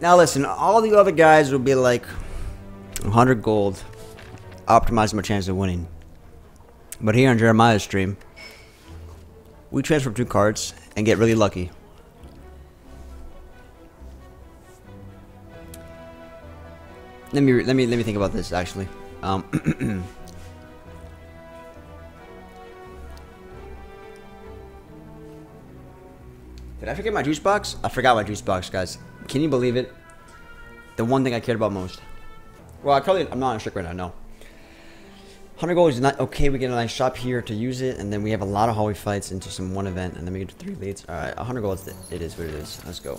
Now listen, all the other guys will be like 100 gold, optimizing my chance of winning. But here on Jeremiah's stream, we transfer two cards and get really lucky. Let me let me let me think about this actually. Um, Did I forget my juice box? I forgot my juice box, guys. Can you believe it? The one thing I cared about most. Well, I probably I'm not on strict right now. No. 100 gold is not okay. We get a nice shop here to use it, and then we have a lot of hallway fights into some one event, and then we get three leads. All right, 100 gold. It is what it is. Let's go.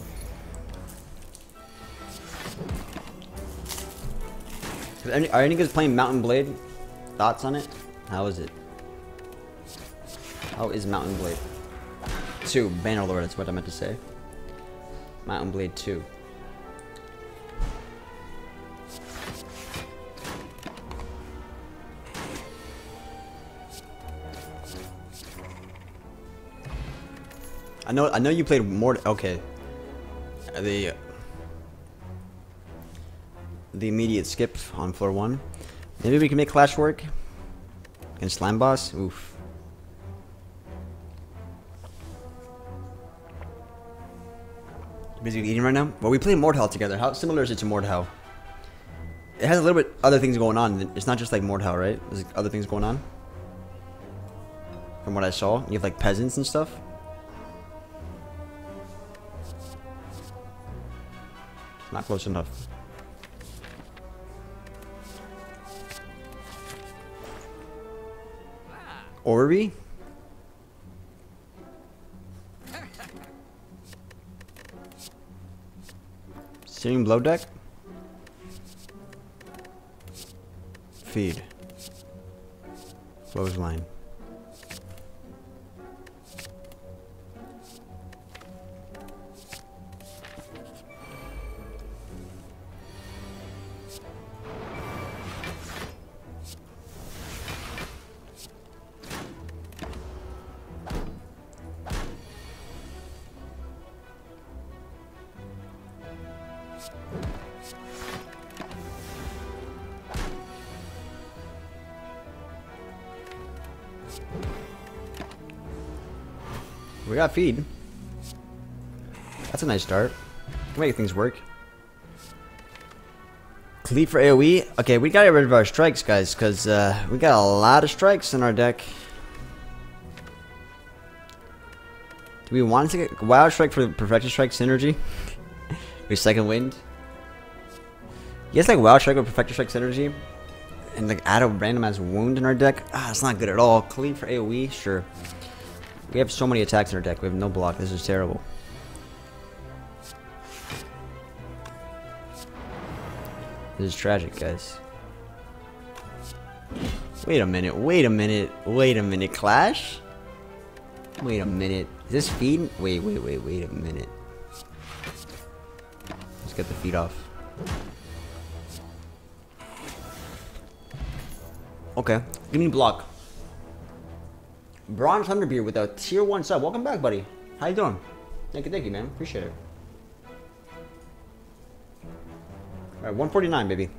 Any, are any guys playing Mount & Blade? Thoughts on it? How is it? How is Mount & Blade? 2. Bannerlord, that's what I meant to say. Mount & Blade 2. I know I know you played more okay. The the immediate skip on floor one. Maybe we can make Clash work. Against Slime Boss? Oof. Busy eating right now? Well, we play Mordhau together. How similar is it to Mordhau? It has a little bit other things going on. It's not just like Mordhau, right? There's like other things going on. From what I saw. You have like peasants and stuff. Not close enough. Orby? Sitting below deck? Feed. Clothesline. We got feed. That's a nice start. Can make things work. Cleave for AoE. Okay, we gotta get rid of our strikes, guys, because uh, we got a lot of strikes in our deck. Do we want to get Wild Strike for Perfection Strike synergy? Your second wind? Guys like Wild Strike with Perfection Strike synergy? And like add a randomized wound in our deck? Ah, it's not good at all. Cleave for AoE? Sure. We have so many attacks in our deck. We have no block. This is terrible. This is tragic, guys. Wait a minute. Wait a minute. Wait a minute. Clash? Wait a minute. Is this feed? Wait, wait, wait, wait a minute. Let's get the feed off. Okay. Give me block. Bronze Thunderbeard with a tier 1 sub. Welcome back, buddy. How you doing? Thank you, thank you, man. Appreciate it. Alright, 149, baby.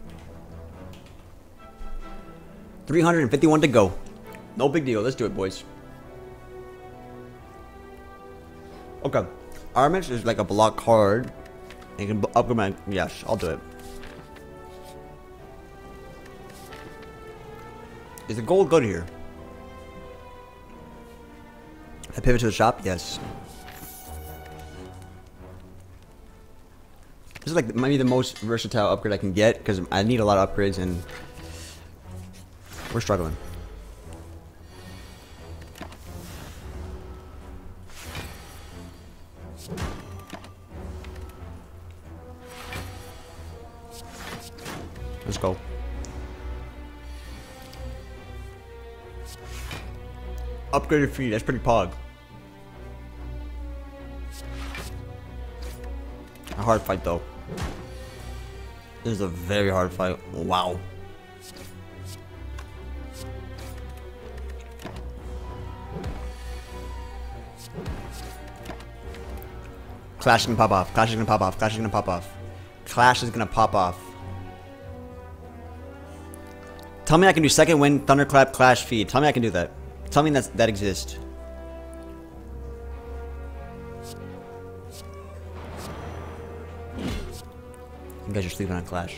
351 to go. No big deal. Let's do it, boys. Okay. Armaments is like a block card. You can upgrade my... Yes, I'll do it. Is the gold good here? I pivot to the shop? Yes. This is like maybe the most versatile upgrade I can get because I need a lot of upgrades and we're struggling. Let's go. Upgraded free, that's pretty pog. Hard fight though. This is a very hard fight. Wow. Clash is gonna pop off, Clash is gonna pop off, Clash is gonna pop off. Clash is gonna pop off. Tell me I can do second wind, thunderclap, clash, feed. Tell me I can do that. Tell me that that exists. You guys are sleeping on a Clash.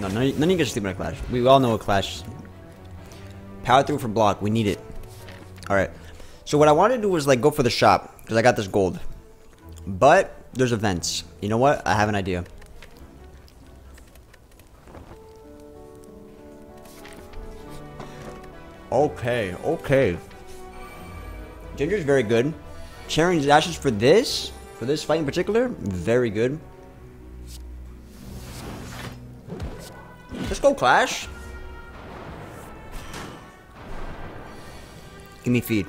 No, none of, none of you guys are sleeping on Clash. We all know what Clash. Power through for block. We need it. Alright. So what I wanted to do was like go for the shop. Because I got this gold. But there's events. You know what? I have an idea. Okay, okay. Ginger's very good. Charon's Ashes for this, for this fight in particular, very good. Let's go, Clash. Give me feed.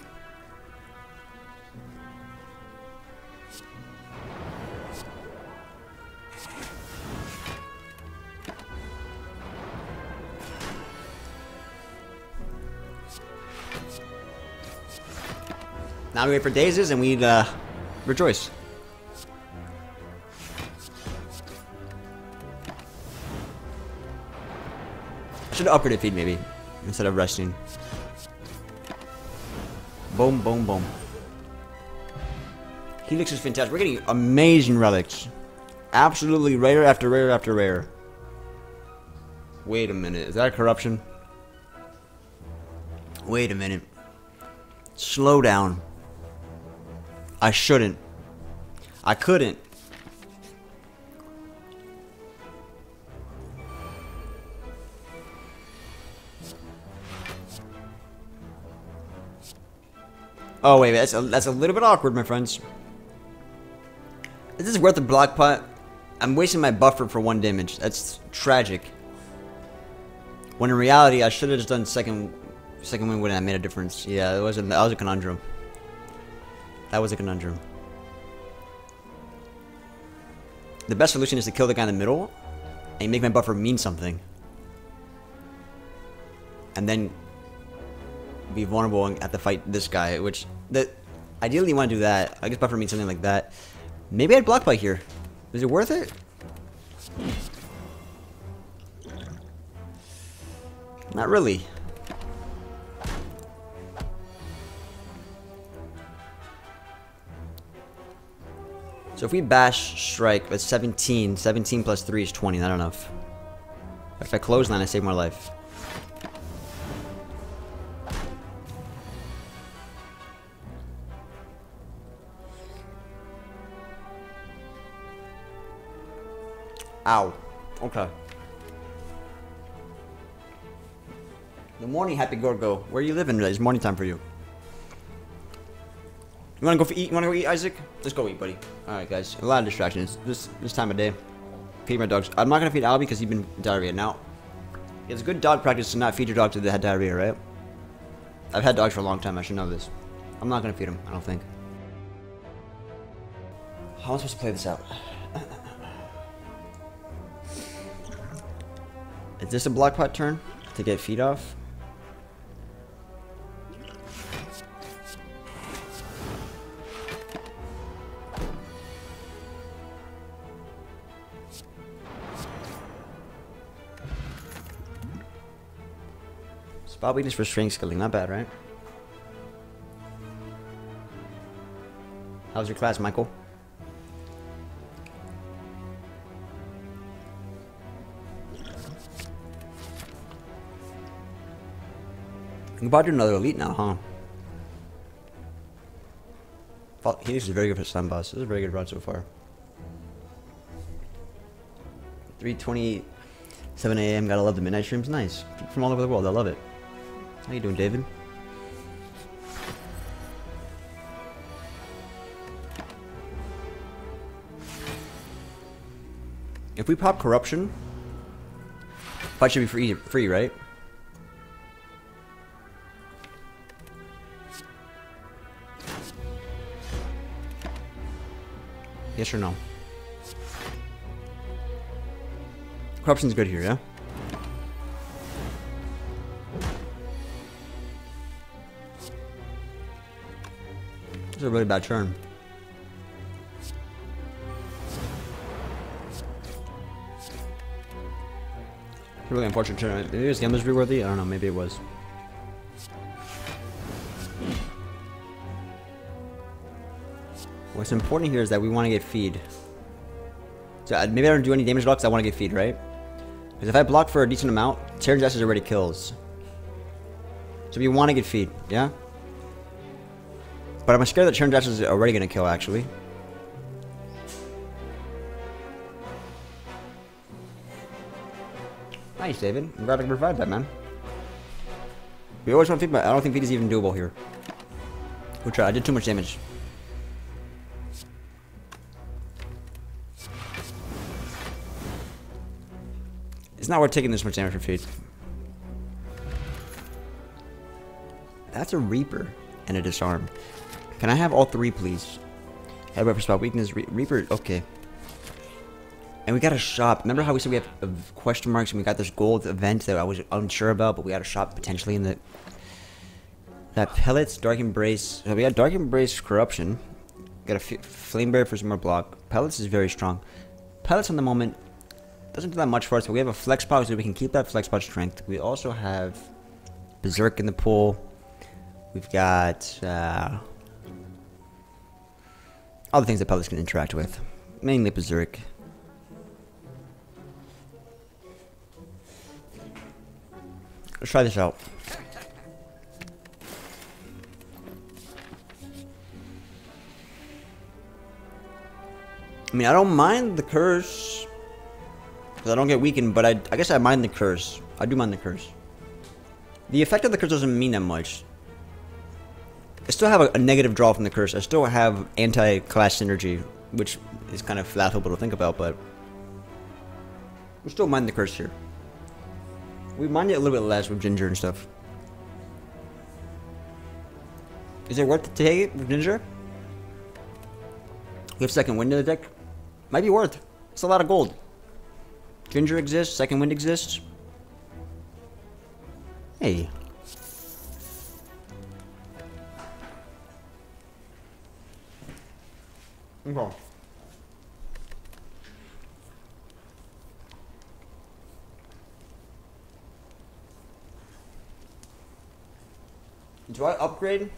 Now we wait for Dazes and we uh, rejoice. Should have upgraded feed maybe instead of resting. Boom, boom, boom. Helix is fantastic. We're getting amazing relics. Absolutely rare after rare after rare. Wait a minute. Is that a corruption? Wait a minute. Slow down. I shouldn't. I couldn't. Oh wait, that's a, that's a little bit awkward, my friends. This is worth a block pot. I'm wasting my buffer for one damage. That's tragic. When in reality, I should have just done second second win when I made a difference. Yeah, it was a, that was a conundrum. That was a conundrum. The best solution is to kill the guy in the middle and make my buffer mean something. And then be vulnerable and have to fight this guy, which that ideally you want to do that. I guess buffer means something like that. Maybe I'd block by here. Is it worth it? Not really. So if we bash strike, that's 17. 17 plus 3 is 20, not enough. If I Clothesline, I save my life. Ow. Okay. Good morning, Happy Gorgo. Where are you living? It's morning time for you. You wanna go for eat? You wanna go eat, Isaac? Let's go eat, buddy. Alright, guys. A lot of distractions this this time of day. Feed my dogs. I'm not gonna feed Albie because he's been diarrhea. Now, it's good dog practice to not feed your dog to the had diarrhea, right? I've had dogs for a long time. I should know this. I'm not gonna feed him. I don't think. How am I supposed to play this out? Is this a block pot turn to get feed off? Spot weakness for strength scaling, not bad, right? How's your class, Michael? You about to do another elite now, huh? Well, Helix is very good for Slime Boss. This is a very good run so far. 3.27 a.m. Gotta love the midnight streams. Nice. From all over the world. I love it. How you doing, David? If we pop corruption, fight should be free, free, right? Yes or no? Corruption's good here, yeah? This is a really bad turn. Really unfortunate turn. Maybe it was Gambler's Reworthy? I don't know, maybe it was. What's important here is that we want to get feed. So uh, maybe I don't do any damage blocks, I want to get feed, right? Because if I block for a decent amount, Terran's is already kills. So we want to get feed, yeah? But I'm scared that Terran's is already going to kill, actually. Nice, David. I'm glad I can provide that, man. We always want think about I don't think feed is even doable here. We'll try. I did too much damage. Not worth taking this much damage for feed. That's a Reaper and a Disarm. Can I have all three, please? Head weapon spot weakness, Re Reaper, okay. And we got a shop. Remember how we said we have uh, question marks and we got this gold event that I was unsure about, but we got a shop potentially in the... That Pellets, Dark Embrace. So we got Dark Embrace Corruption. Got a Flame Barrier for some more block. Pellets is very strong. Pellets on the moment doesn't do that much for us, but we have a flex pot, so we can keep that flex pot strength. We also have Berserk in the pool. We've got uh, the things that pellets can interact with. Mainly Berserk. Let's try this out. I mean, I don't mind the curse. Because I don't get weakened, but I, I guess I mind the curse. I do mind the curse. The effect of the curse doesn't mean that much. I still have a, a negative draw from the curse. I still have anti-Clash synergy, which is kind of laughable to think about, but... We still mind the curse here. We mind it a little bit less with Ginger and stuff. Is it worth to take it with Ginger? We have second wind in the deck. Might be worth. It's a lot of gold. Ginger exists, Second Wind exists. Hey. Okay. Do I upgrade?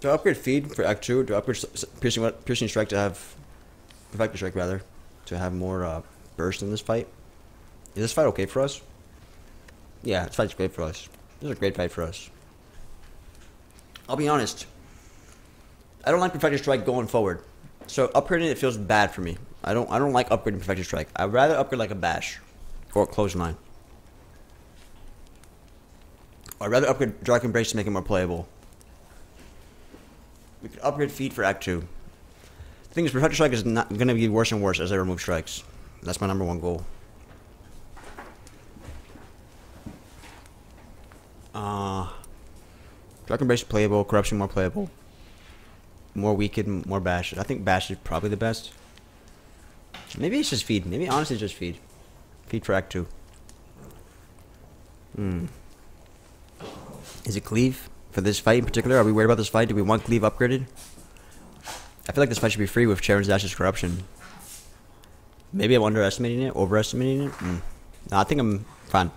Do I upgrade feed for Act 2? Do I upgrade piercing, piercing strike to have Perfector Strike rather, to have more uh, burst in this fight. Is this fight okay for us? Yeah, this fight's great for us. This is a great fight for us. I'll be honest. I don't like Perfector Strike going forward. So upgrading it feels bad for me. I don't I don't like upgrading Perfector Strike. I'd rather upgrade like a Bash. Or a Clothesline. I'd rather upgrade Dark Embrace to make it more playable. We could upgrade Feed for Act 2 thing is, Perfector Strike is not going to be worse and worse as I remove strikes. That's my number one goal. Uh, Dark Embrace playable, Corruption more playable. More Weakened, more Bash. I think Bash is probably the best. Maybe it's just Feed. Maybe honestly just Feed. Feed for Act 2. Hmm. Is it Cleave? For this fight in particular? Are we worried about this fight? Do we want Cleave upgraded? I feel like this fight should be free with Charon's Ashes Corruption. Maybe I'm underestimating it, overestimating it. Mm. No, I think I'm fine.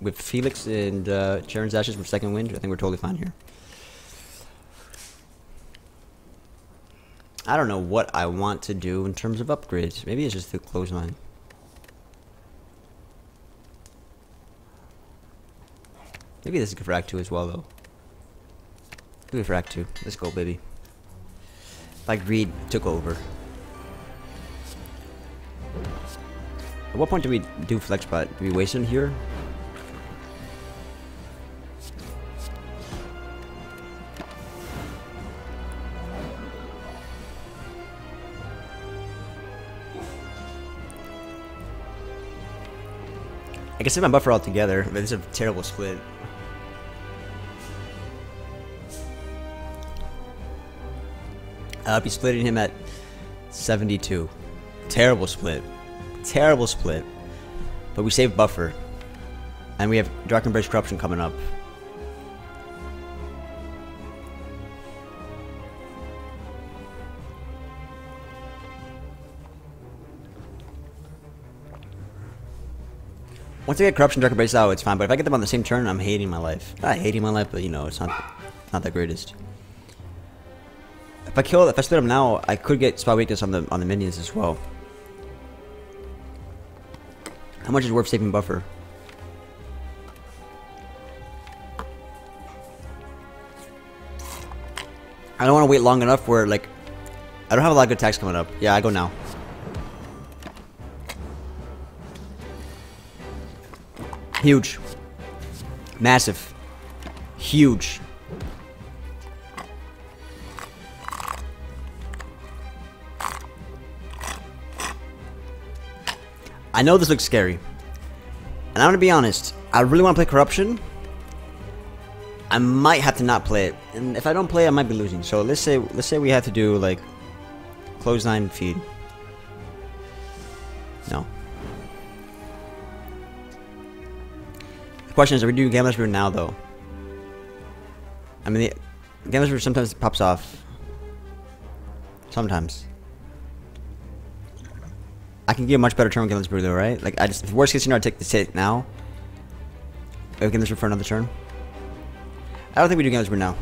With Felix and uh, Charon's Ashes from Second Wind, I think we're totally fine here. I don't know what I want to do in terms of upgrades. Maybe it's just the clothesline. Maybe this is good for Act 2 as well, though. It for Act 2. Let's go, baby. Like Greed took over. At what point do we do flex pot? Do we waste it here? I can save my buffer altogether, but it's a terrible split. I'll be splitting him at 72. Terrible split. Terrible split. But we save buffer. And we have Dark Embrace Corruption coming up. Once I get corruption Dark Embrace out, it's fine. But if I get them on the same turn, I'm hating my life. Not hating my life, but you know, it's not not the greatest. If I kill, if I split them now, I could get spot weakness on the on the minions as well. How much is worth saving buffer? I don't want to wait long enough where like I don't have a lot of good attacks coming up. Yeah, I go now. Huge. Massive. Huge. I know this looks scary. And I'm gonna be honest, I really want to play Corruption. I might have to not play it. And if I don't play I might be losing. So let's say let's say we have to do like Clothesline feed. No. The question is, are we doing Gambler's Brew now though? I mean, the Gambler's Brew sometimes pops off. Sometimes. I can get a much better turn with Gambler's Brew though, right? Like, I just, worst case scenario, I take the hit now. We can this for another turn. I don't think we do Gambler's Brew now.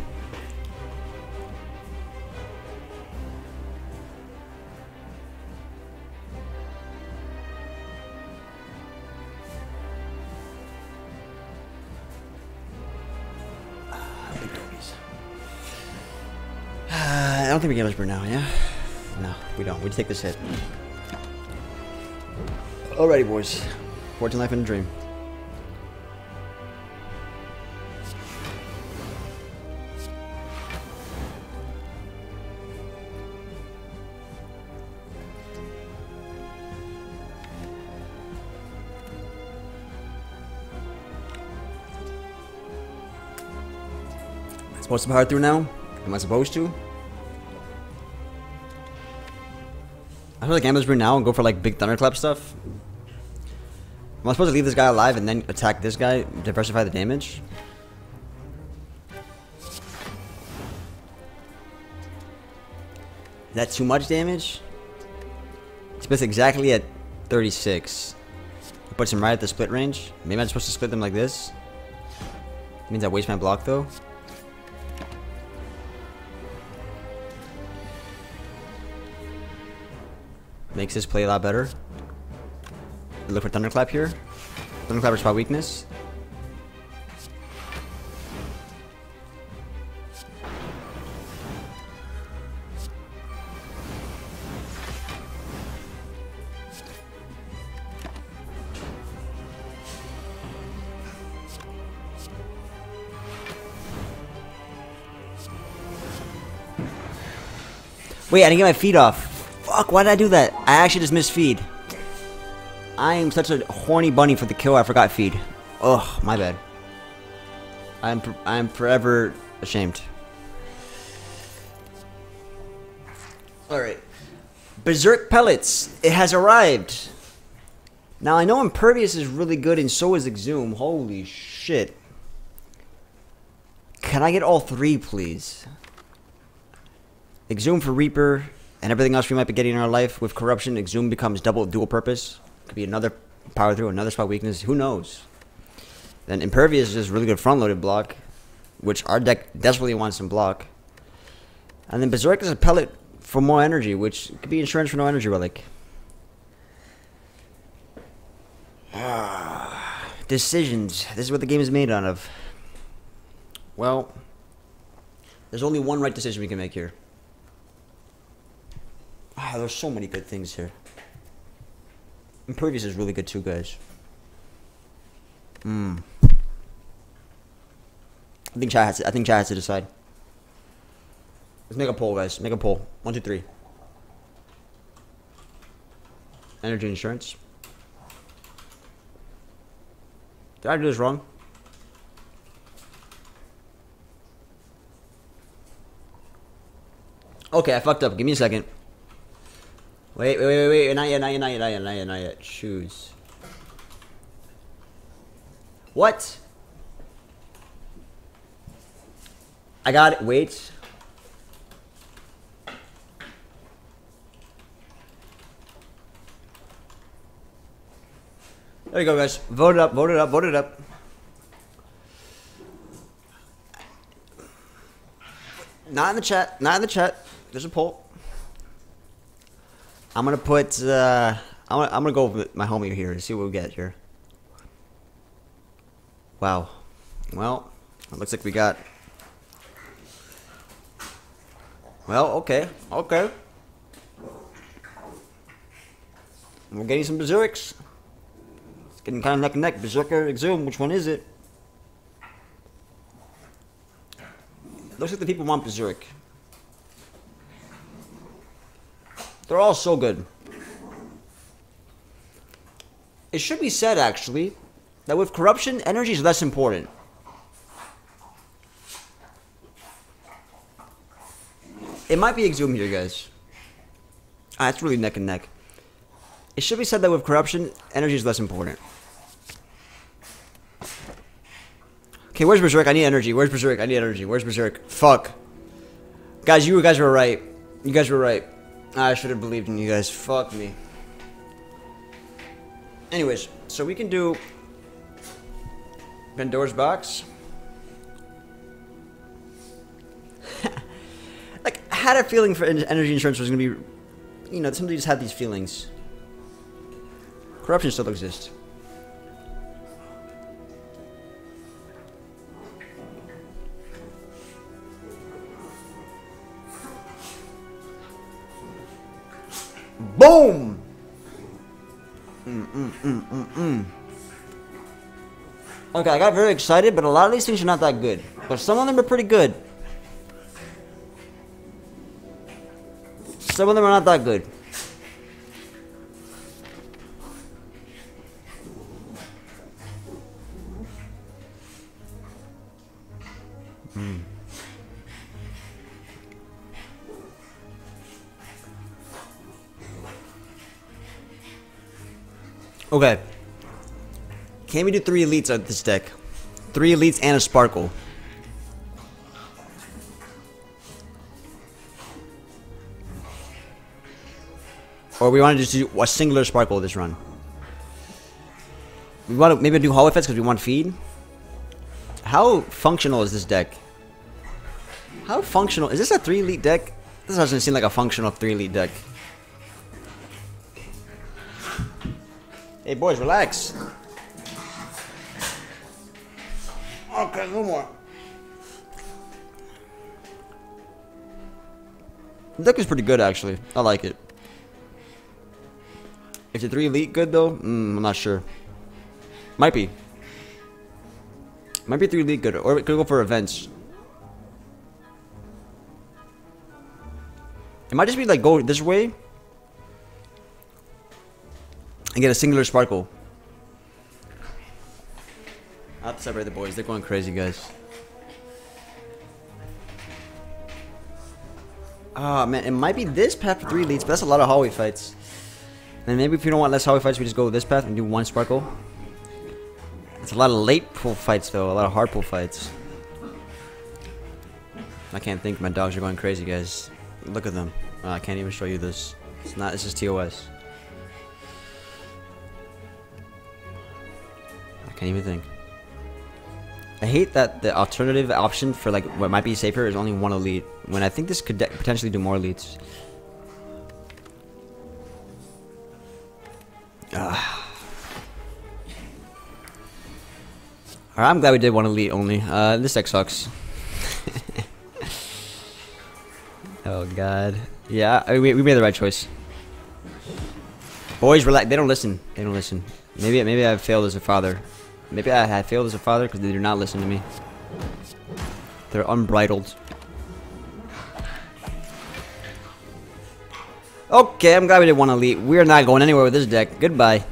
I don't think we Gambler's Brew now, yeah? No, we don't. We take this hit. Alrighty, boys. Fortune Life and a Dream. Supposed to power through now? Am I supposed to? I feel like Gambler's Brew now and go for like big thunderclap stuff. Am I supposed to leave this guy alive and then attack this guy, diversify the damage? Is that too much damage? It's exactly at 36. Puts him right at the split range. Maybe I'm supposed to split them like this. means I waste my block though. Makes this play a lot better. Look for Thunderclap here. Thunderclap is spot weakness. Wait, I didn't get my feed off. Fuck, why did I do that? I actually just missed feed. I am such a horny bunny for the kill, I forgot feed. Ugh, my bad. I'm I'm forever ashamed. Alright. Berserk Pellets. It has arrived. Now, I know Impervious is really good, and so is Exhume. Holy shit. Can I get all three, please? Exhume for Reaper, and everything else we might be getting in our life with corruption. Exhume becomes double dual purpose. Could be another power through, another spot weakness. Who knows? Then Impervious is just really good front loaded block, which our deck desperately wants some block. And then Berserk is a pellet for more energy, which could be insurance for no energy relic. Decisions. This is what the game is made out of. Well, there's only one right decision we can make here. Ah, there's so many good things here. Impervious is really good too, guys. Hmm. I think chat has to, I think chat has to decide. Let's make a poll, guys. Make a poll. One, two, three. Energy insurance. Did I do this wrong? Okay, I fucked up. Give me a second. Wait, wait, wait, wait, not yet, not yet, not yet, not yet, not yet, not yet. Choose. What? I got it. Wait. There you go, guys. Vote it up, vote it up, vote it up. Not in the chat. Not in the chat. There's a poll. I'm gonna put. Uh, I'm gonna, I'm gonna go with my homie here and see what we get here. Wow. Well, it looks like we got. Well, okay, okay. We're getting some berserks. It's getting kind of neck and neck. Berserker, Exhume, which one is it? Looks like the people want Berserk. They're all so good. It should be said, actually, that with corruption, energy is less important. It might be exhumed here, guys. Ah, it's really neck and neck. It should be said that with corruption, energy is less important. Okay, where's Berserk? I need energy. Where's Berserk? I need energy. Where's Berserk? Fuck. Guys, you guys were right. You guys were right. I should have believed in you guys. Fuck me. Anyways, so we can do Pandora's box. like, I had a feeling for energy insurance was gonna be, you know, somebody just had these feelings. Corruption still exists. Boom! Mm, mm, mm. Okay, I got very excited, but a lot of these things are not that good. But some of them are pretty good. Some of them are not that good. Okay. Can we do three elites on this deck? Three elites and a sparkle. Or we want to just do a singular sparkle this run. We want to maybe do Hall Effects because we want feed. How functional is this deck? How functional? Is this a three elite deck? This doesn't seem like a functional three elite deck. Hey boys, relax. Okay, no more. The deck is pretty good actually. I like it. Is the three elite good though? Mm, I'm not sure. Might be. Might be three elite good, or it could go for events. It might just be like go this way and get a singular sparkle. I have to separate the boys. They're going crazy, guys. Ah, oh, man. It might be this path for three leads, but that's a lot of hallway fights. And maybe if you don't want less hallway fights, we just go this path and do one sparkle. It's a lot of late pull fights, though. A lot of hard pull fights. I can't think. My dogs are going crazy, guys. Look at them. Oh, I can't even show you this. It's not. It's just TOS. Can't even think. I hate that the alternative option for like what might be safer is only one elite. When I think this could potentially do more elites. Alright, I'm glad we did one elite only. Uh, this deck sucks. oh god. Yeah, I mean, we, we made the right choice. Boys, relax. They don't listen. They don't listen. Maybe maybe I've failed as a father. Maybe I failed as a father because they do not listen to me. They're unbridled. Okay, I'm glad we did one elite. We're not going anywhere with this deck. Goodbye.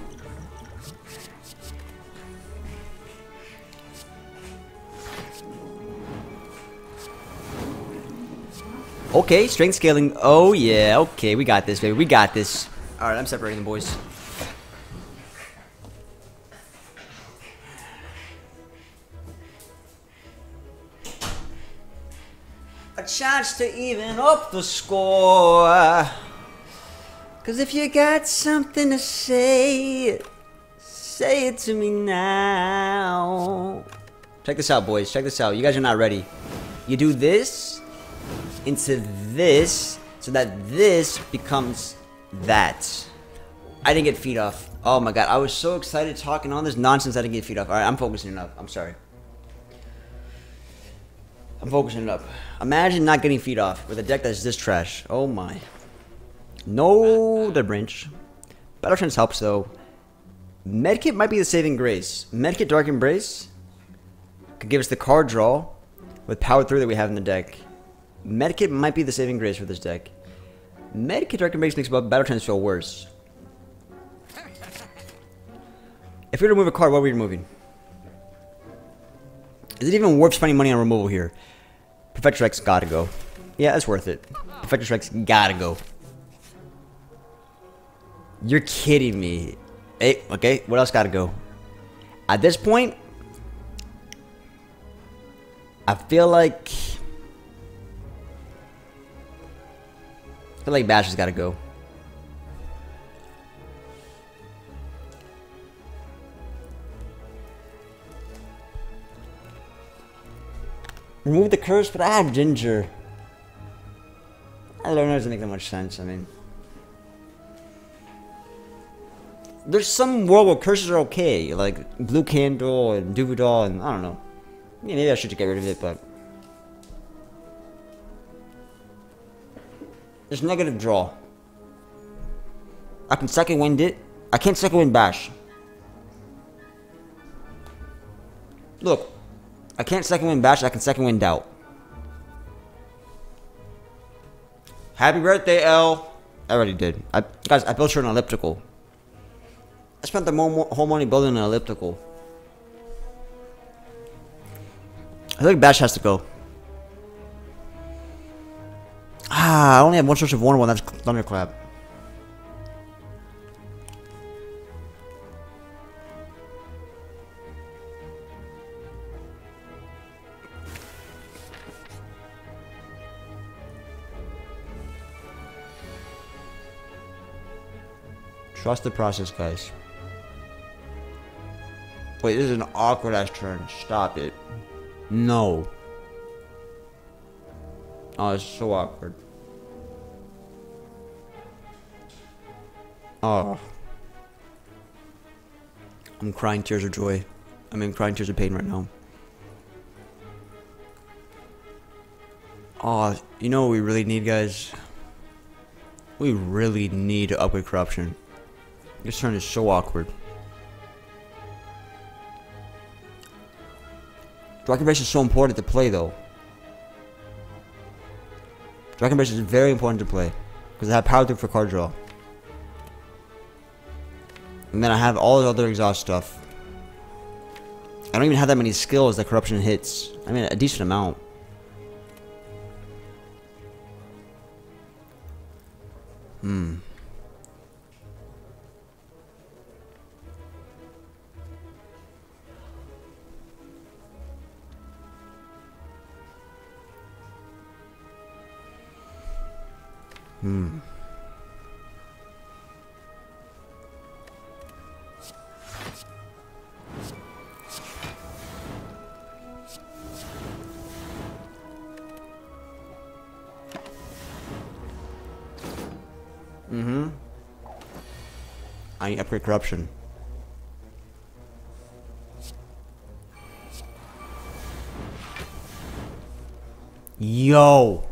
Okay, strength scaling. Oh, yeah. Okay, we got this, baby. We got this. Alright, I'm separating the boys. Chance to even up the score. Cause if you got something to say, Say it to me now. Check this out, boys. Check this out. You guys are not ready. You do this into this so that this becomes that. I didn't get feed off. Oh my god, I was so excited talking all this nonsense I didn't get feed off. Alright, I'm focusing it up. I'm sorry. I'm focusing it up. Imagine not getting feed off with a deck that's this trash. Oh my. No the branch. Battle Trance helps though. Medkit might be the saving grace. Medkit Dark Embrace could give us the card draw with power 3 that we have in the deck. Medkit might be the saving grace for this deck. Medkit Dark Embrace makes Battle Trance feel worse. If we were to remove a card, what are we removing? Is it even worth spending money on removal here? Perfector gotta go. Yeah, it's worth it. Perfector gotta go. You're kidding me. Hey, okay, what else gotta go? At this point, I feel like... I feel like Bash has gotta go. Remove the curse, but I have ginger. I don't know, it doesn't make that much sense, I mean... There's some world where curses are okay, like Blue Candle and Du-Vu Doll and I don't know. Yeah, maybe I should get rid of it, but... There's negative draw. I can second wind it. I can't second wind bash. Look, I can't second wind bash, I can second wind doubt. Happy birthday, L. I already did. I, guys, I built her an elliptical. I spent the whole money building an elliptical. I think Bash has to go. Ah, I only have one source of one one, that's Thunderclap. Trust the process, guys. Wait, this is an awkward ass turn. Stop it. No. Oh, it's so awkward. Oh. I'm crying tears of joy. I mean, crying tears of pain right now. Oh, you know what we really need, guys? We really need to upgrade corruption. This turn is so awkward. Dark Embrace is so important to play though. Dark Embrace is very important to play. Because I have power through for card draw. And then I have all the other exhaust stuff. I don't even have that many skills that corruption hits. I mean a decent amount. Hmm. Hmm. Mm-hmm. I upgrade corruption. Yo.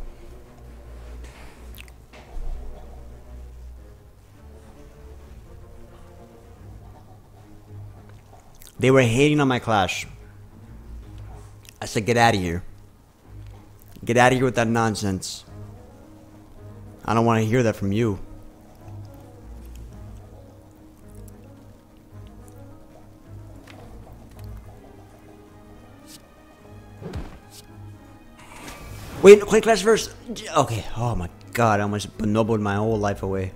They were hating on my clash. I said, get out of here. Get out of here with that nonsense. I don't want to hear that from you. Wait, play Clash first. Okay. Oh my god, I almost bonobbled my whole life away.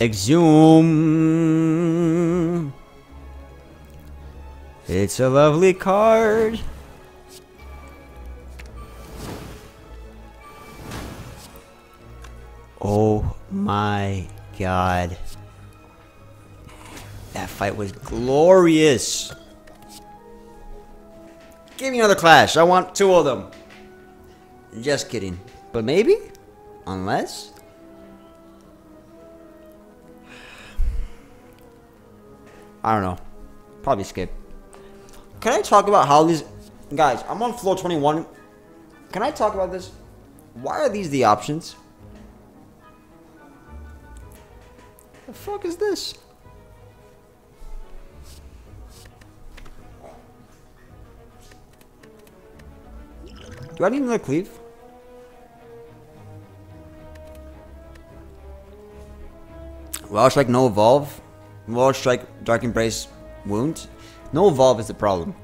Exhume. It's a lovely card. Oh my god. That fight was glorious. Give me another clash. I want two of them. Just kidding. But maybe? Unless? I don't know. Probably skip. Can I talk about how these... Guys, I'm on floor 21. Can I talk about this? Why are these the options? The fuck is this? Do I need another cleave? Wild like no evolve. Wild Strike, Dark Embrace, wound. No evolve is the problem.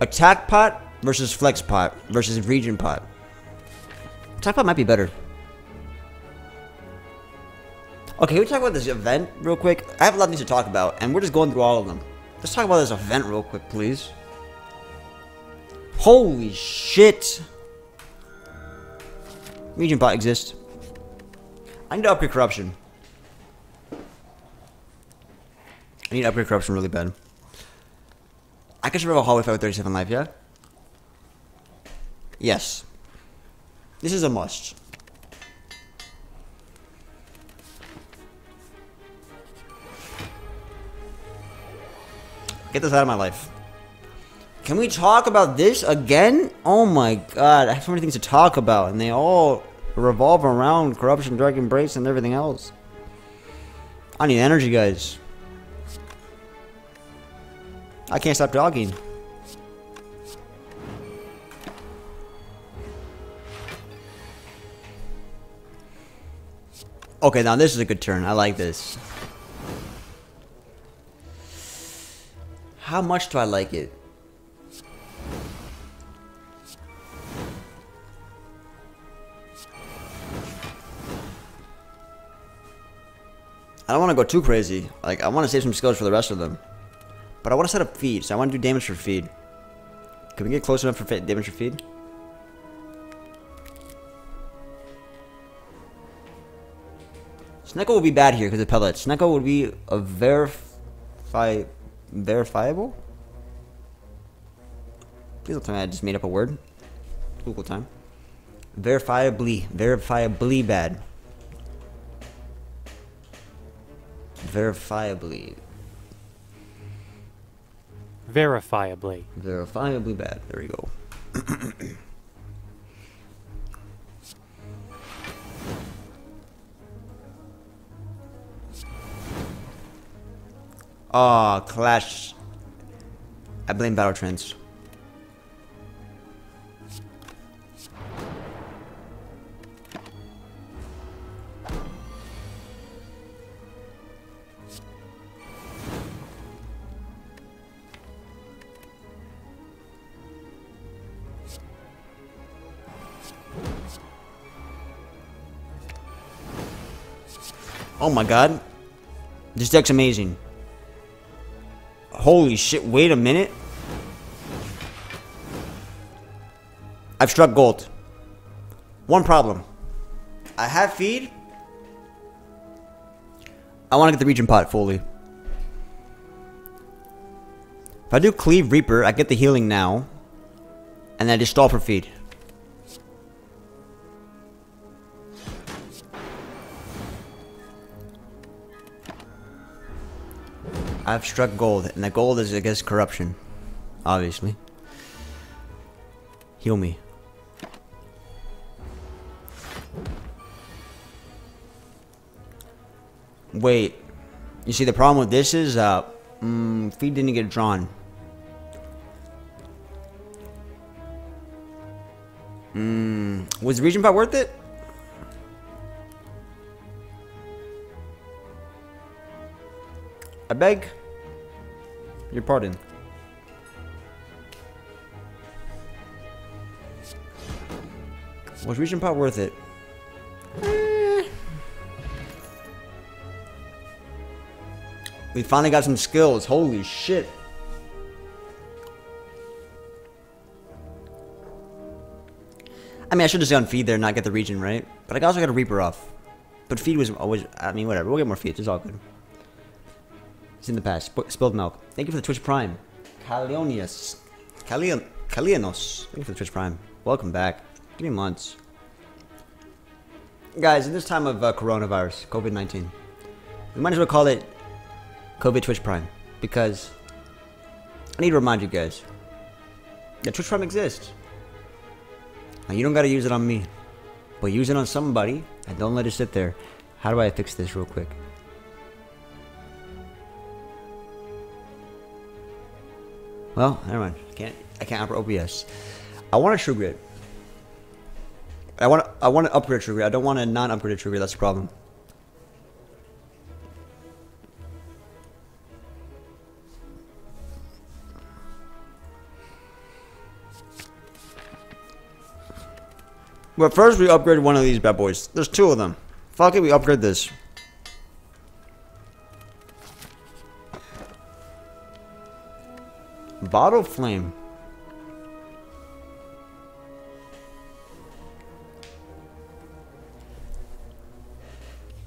Attack pot versus flex pot versus Regen pot. Attack pot might be better. Okay, we talk about this event real quick? I have a lot of things to talk about, and we're just going through all of them. Let's talk about this event real quick, please. Holy shit! Regen pot exists. I need to upgrade corruption. I need to upgrade corruption really bad. I can survive a hallway fight with 37 life, yeah? Yes. This is a must. Get this out of my life. Can we talk about this again? Oh my god, I have so many things to talk about, and they all revolve around corruption, dark embrace, and everything else. I need energy, guys. I can't stop jogging. Okay, now this is a good turn. I like this. How much do I like it? I don't want to go too crazy. Like, I want to save some skills for the rest of them. But I want to set up feed, so I want to do damage for feed. Can we get close enough for damage for feed? Snecko would be bad here because of pellets. Snecko would be a verify verifiable? Please don't tell me I just made up a word. Google time. Verifiably. Verifiably bad. Verifiably. Verifiably. Verifiably bad. There we go. Oh, Clash. I blame Battle Trance. Oh my god. This deck's amazing. Holy shit, wait a minute. I've struck gold. One problem. I have feed. I want to get the Regen pot fully. If I do cleave reaper, I get the healing now. And then I just stall for feed. I've struck gold, and the gold is against corruption. Obviously. Heal me. Wait. You see, the problem with this is, uh, mm, feed didn't get drawn. Mm, was the Regen pot worth it? I beg your pardon. Was Regen pot worth it? We finally got some skills. Holy shit. I mean, I should have done feed there and not get the region, right? But I also got a Reaper off. But feed was always, I mean, whatever. We'll get more feeds. It's all good. It's in the past. Sp- spilled milk. Thank you for the Twitch Prime. Kalionius. Kalion, Kalianos. Thank you for the Twitch Prime. Welcome back. Give me months. Guys, in this time of uh, coronavirus, COVID 19, we might as well call it COVID Twitch Prime. Because I need to remind you guys that Twitch Prime exists. Now, you don't gotta use it on me, but use it on somebody and don't let it sit there. How do I fix this real quick? Well, never mind. I can't. I can't operate OBS. I want a true grit. I want. I want to upgrade true grit. I don't want a non-upgraded true grit. That's the problem. But first, we upgrade one of these bad boys. There's two of them. Fuck it, we upgrade this. Bottled Flame.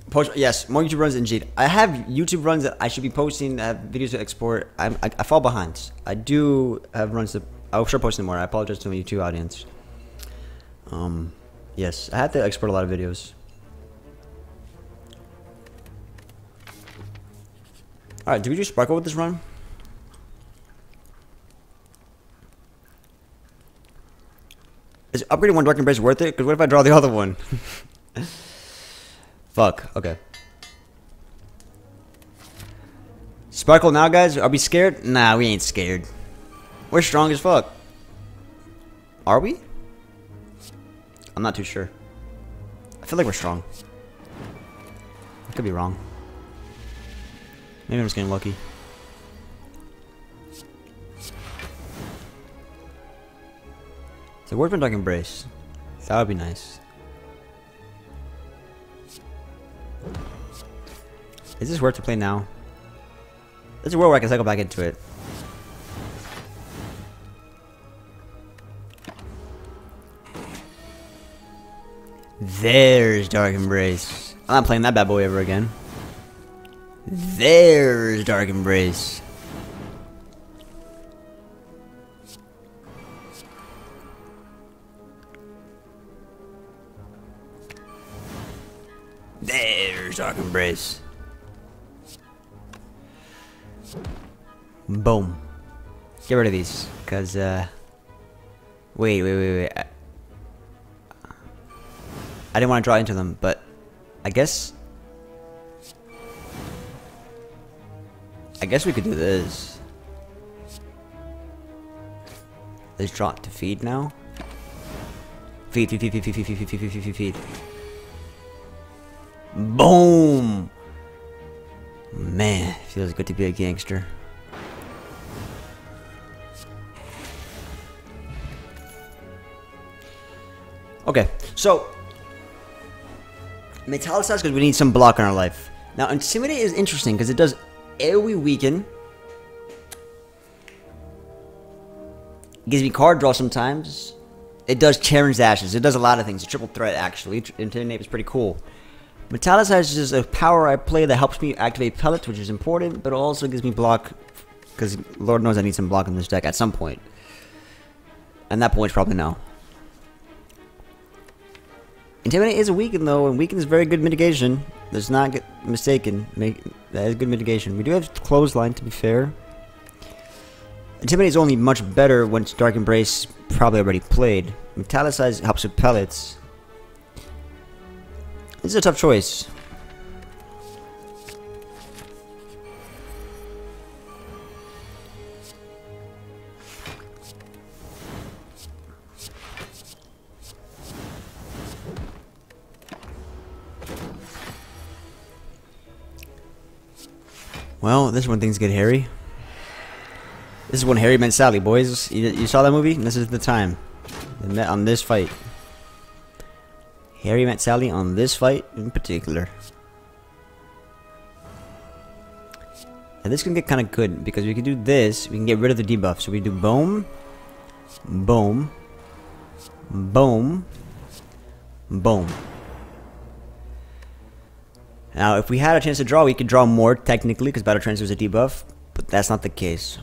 Post yes, more YouTube runs indeed. I have YouTube runs that I should be posting. I have videos to export. I'm, I, I fall behind. I do have runs that I'll start posting more. I apologize to my YouTube audience. Um, yes, I have to export a lot of videos. All right, do we do sparkle with this run? Is upgrading one Dark Embrace worth it? Because what if I draw the other one? Fuck. Okay. Sparkle now, guys? Are we scared? Nah, we ain't scared. We're strong as fuck. Are we? I'm not too sure. I feel like we're strong. I could be wrong. Maybe I'm just getting lucky. So Workman Dark Embrace. That would be nice. Is this worth to play now? There's a world where I can cycle back into it. There's Dark Embrace. I'm not playing that bad boy ever again. There's Dark Embrace. There's Dark Embrace. Boom. Get rid of these, cause uh. Wait, wait, wait, wait. I, I didn't want to draw into them, but I guess. I guess we could do this. Let's draw to feed now. Feed, feed, feed, feed, feed, feed, feed, feed, feed, feed, feed. Boom! Man, feels good to be a gangster. Okay, so metallicize because we need some block in our life. Now, intimidate is interesting because it does AoE weaken. Gives me card draw sometimes. It does Charon's Ashes. It does a lot of things. A triple threat, actually. Intimidate is pretty cool. Metallicize is a power I play that helps me activate pellets, which is important, but also gives me block, because Lord knows I need some block in this deck at some point. And that point's probably now. Intimidate is a weaken though, and weaken is very good mitigation. Let's not get mistaken. Make, that is good mitigation. We do have clothesline to be fair. Intimidate is only much better once Dark Embrace probably already played. Metallicize helps with pellets. This is a tough choice. Well, this is when things get hairy. This is when Harry met Sally, boys. You, you saw that movie? This is the time. They met on this fight. Harry met Sally on this fight in particular. And this can get kind of good because we can do this. We can get rid of the debuff. So we do boom, boom, boom, Boom. Now, if we had a chance to draw, we could draw more technically because Battle Trance is a debuff, but that's not the case.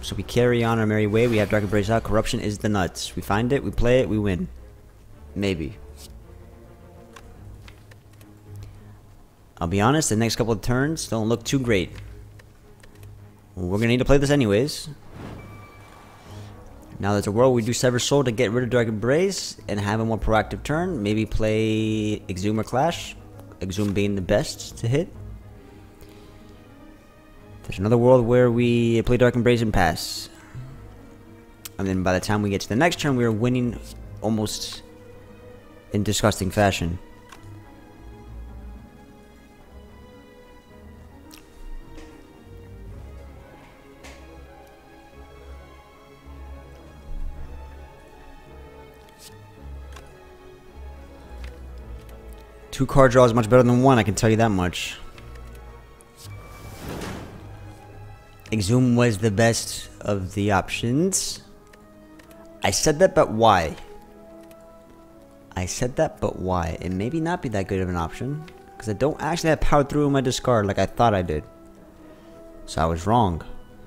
So we carry on our merry way. We have Dark Embrace out. Corruption is the nuts. We find it, we play it, we win. Maybe. I'll be honest, the next couple of turns don't look too great. We're gonna need to play this anyways. Now there's a world we do Sever Soul to get rid of Dark Embrace and have a more proactive turn. Maybe play Exhume or Clash. Exhume being the best to hit. There's another world where we play Dark Embrace and pass. And then by the time we get to the next turn, we are winning almost in disgusting fashion. Two card draws much better than one, I can tell you that much. Exhume was the best of the options. I said that, but why? I said that, but why? It maybe not be that good of an option. Because I don't actually have power through my discard like I thought I did. So I was wrong.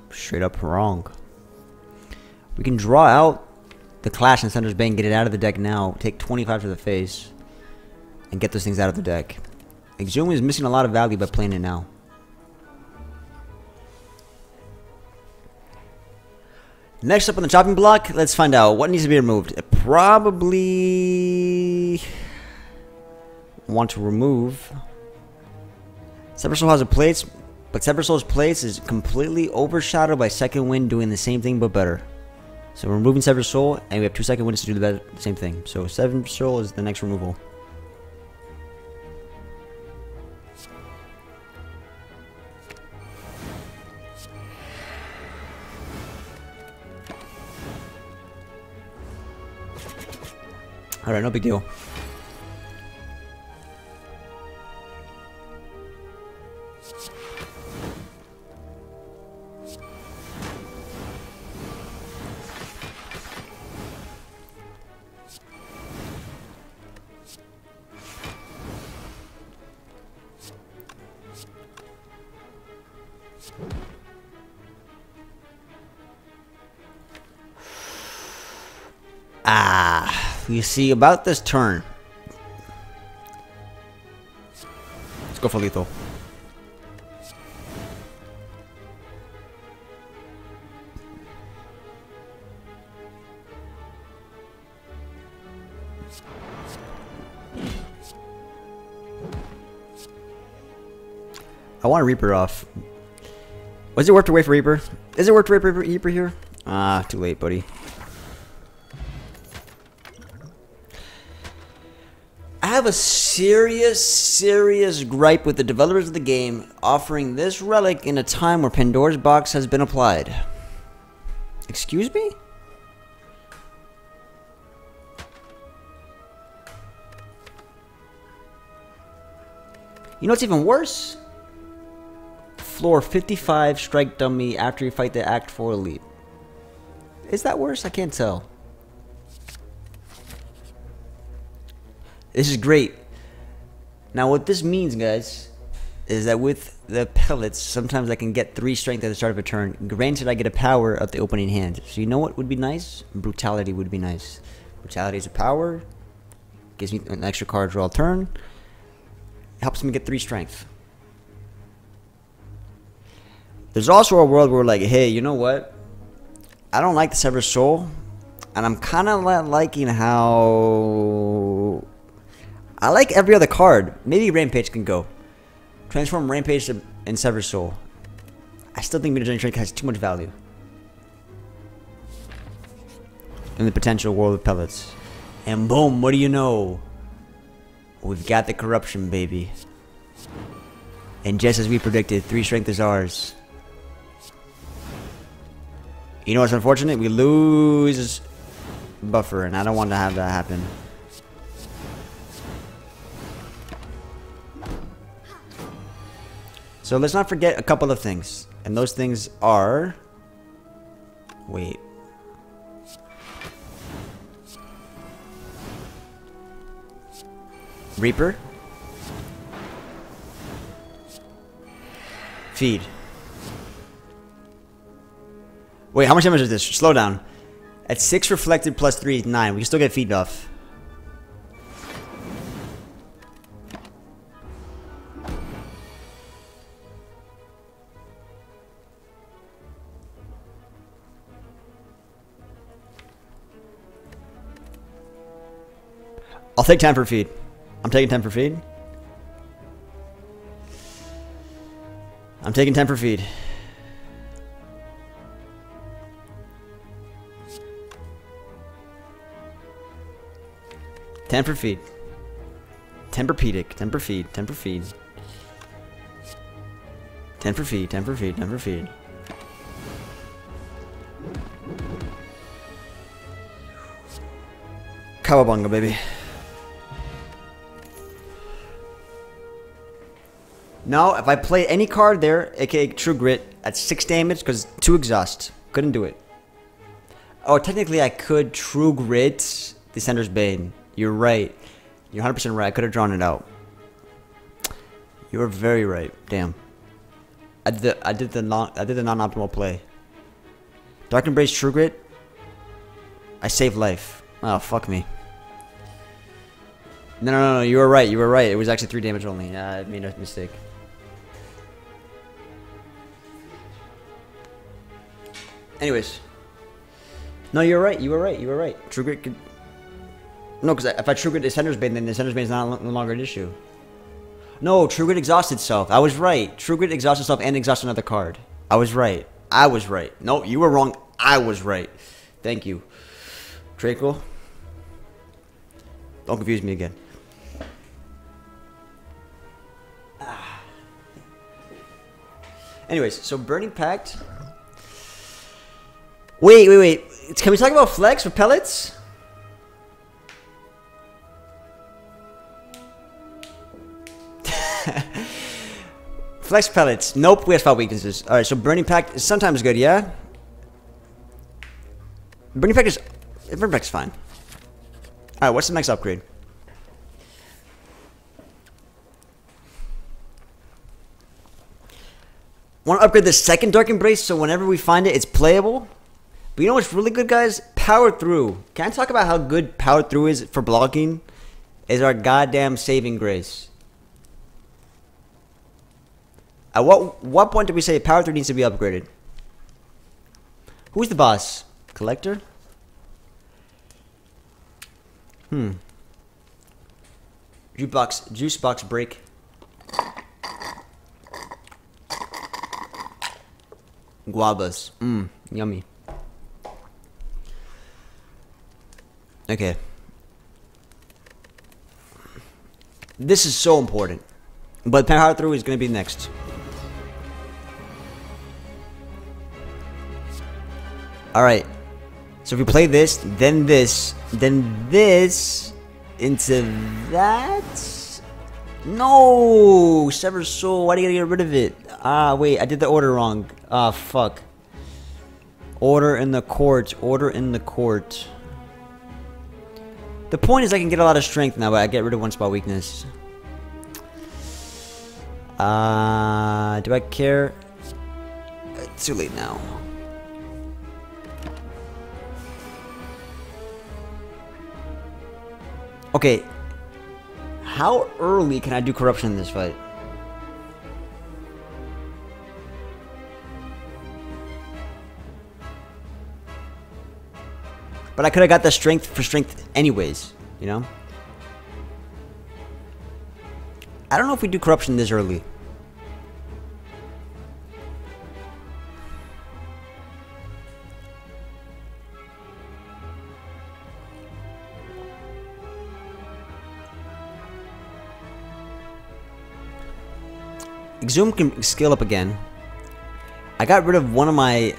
Straight up wrong. We can draw out the Clash and Sender's Bane, get it out of the deck now, take 25 to the face and get those things out of the deck. Exhume is missing a lot of value by playing it now. Next up on the chopping block, let's find out what needs to be removed. Probably want to remove Sever Soul has a plates, but Sever Soul's plates is completely overshadowed by Second Wind doing the same thing but better. So we're removing Sever Soul, and we have two Second Winds to do the same thing. So Sever Soul is the next removal. Alright, no big deal. You see, about this turn. Let's go for lethal. I want Reaper off. Was it worth to wait for Reaper? Is it worth to wait for Reaper here? Ah, too late, buddy. Have a serious, serious gripe with the developers of the game offering this relic in a time where Pandora's box has been applied. Excuse me? You know what's even worse? Floor 55 strike dummy after you fight the Act 4 elite. Is that worse? I can't tell. This is great. Now what this means, guys, is that with the pellets, sometimes I can get 3 strength at the start of a turn. Granted, I get a power at the opening hand. So you know what would be nice? Brutality would be nice. Brutality is a power. Gives me an extra card draw turn. Helps me get 3 strength. There's also a world where like, hey, you know what? I don't like the Sever Soul. And I'm kind of liking how... I like every other card. Maybe Rampage can go. Transform Rampage and Sever Soul. I still think Mutagenic Strength has too much value. In the potential world of pellets. And boom, what do you know? We've got the corruption, baby. And just as we predicted, 3 strength is ours. You know what's unfortunate? We lose buffer, and I don't want to have that happen. So let's not forget a couple of things. And those things are... Wait. Reaper. Feed. Wait, how much damage is this? Slow down. At 6 reflected plus 3 is 9. We can still get feed buff. I'll take 10 for feed. I'm taking 10 for feed. I'm taking 10 for feed. Ten for feed. Tempur-Pedic. Ten for feed. Ten for feed. Ten feed. Ten for feed. Ten for feed. Cowabunga, baby. No, if I play any card there, aka True Grit, at 6 damage, because 2 exhaust. Couldn't do it. Oh, technically I could True Grit the Descender's Bane. You're right. You're 100% right. I could have drawn it out. You were very right. Damn. I did the, I did the non I did the non-optimal play. Dark Embrace True Grit. I saved life. Oh, fuck me. No, no, no, no, you were right. You were right. It was actually 3 damage only. Yeah, I made a mistake. Anyways. No, you're right. You were right. You were right. True Grit could... No, because if I True Grit Descender's Bane, then Descender's Bane is not, no longer an issue. No, True Grit exhausts itself. I was right. True Grit exhausts itself and exhausts another card. I was right. I was right. No, you were wrong. I was right. Thank you. Draco. Don't confuse me again. Ah. Anyways, so Burning Pact. Wait, wait, wait. Can we talk about flex for pellets? Flex pellets. Nope, we have five weaknesses. Alright, so Burning Pact is sometimes good, yeah? Burning Pact is... Burning Pact is fine. Alright, what's the next upgrade? Want to upgrade the second Dark Embrace so whenever we find it, it's playable? But you know what's really good, guys? Power Through. Can I talk about how good Power Through is for blocking? Is our goddamn saving grace. At what what point do we say Power Through needs to be upgraded? Who's the boss? Collector? Hmm. Juice box, juice box break. Guavas. Mmm, yummy. Okay. This is so important. But power through is going to be next. Alright. So if we play this, then this, then this, into that? No! Sever Soul, why do you gotta get rid of it? Ah, wait, I did the order wrong. Ah, fuck. Order in the court, order in the court. The point is I can get a lot of strength now, but I get rid of one spot weakness. Uh, do I care? It's too late now. Okay. How early can I do corruption in this fight? But I could have got the strength for strength anyways, you know? I don't know if we do corruption this early. Exhume can scale up again. I got rid of one of my...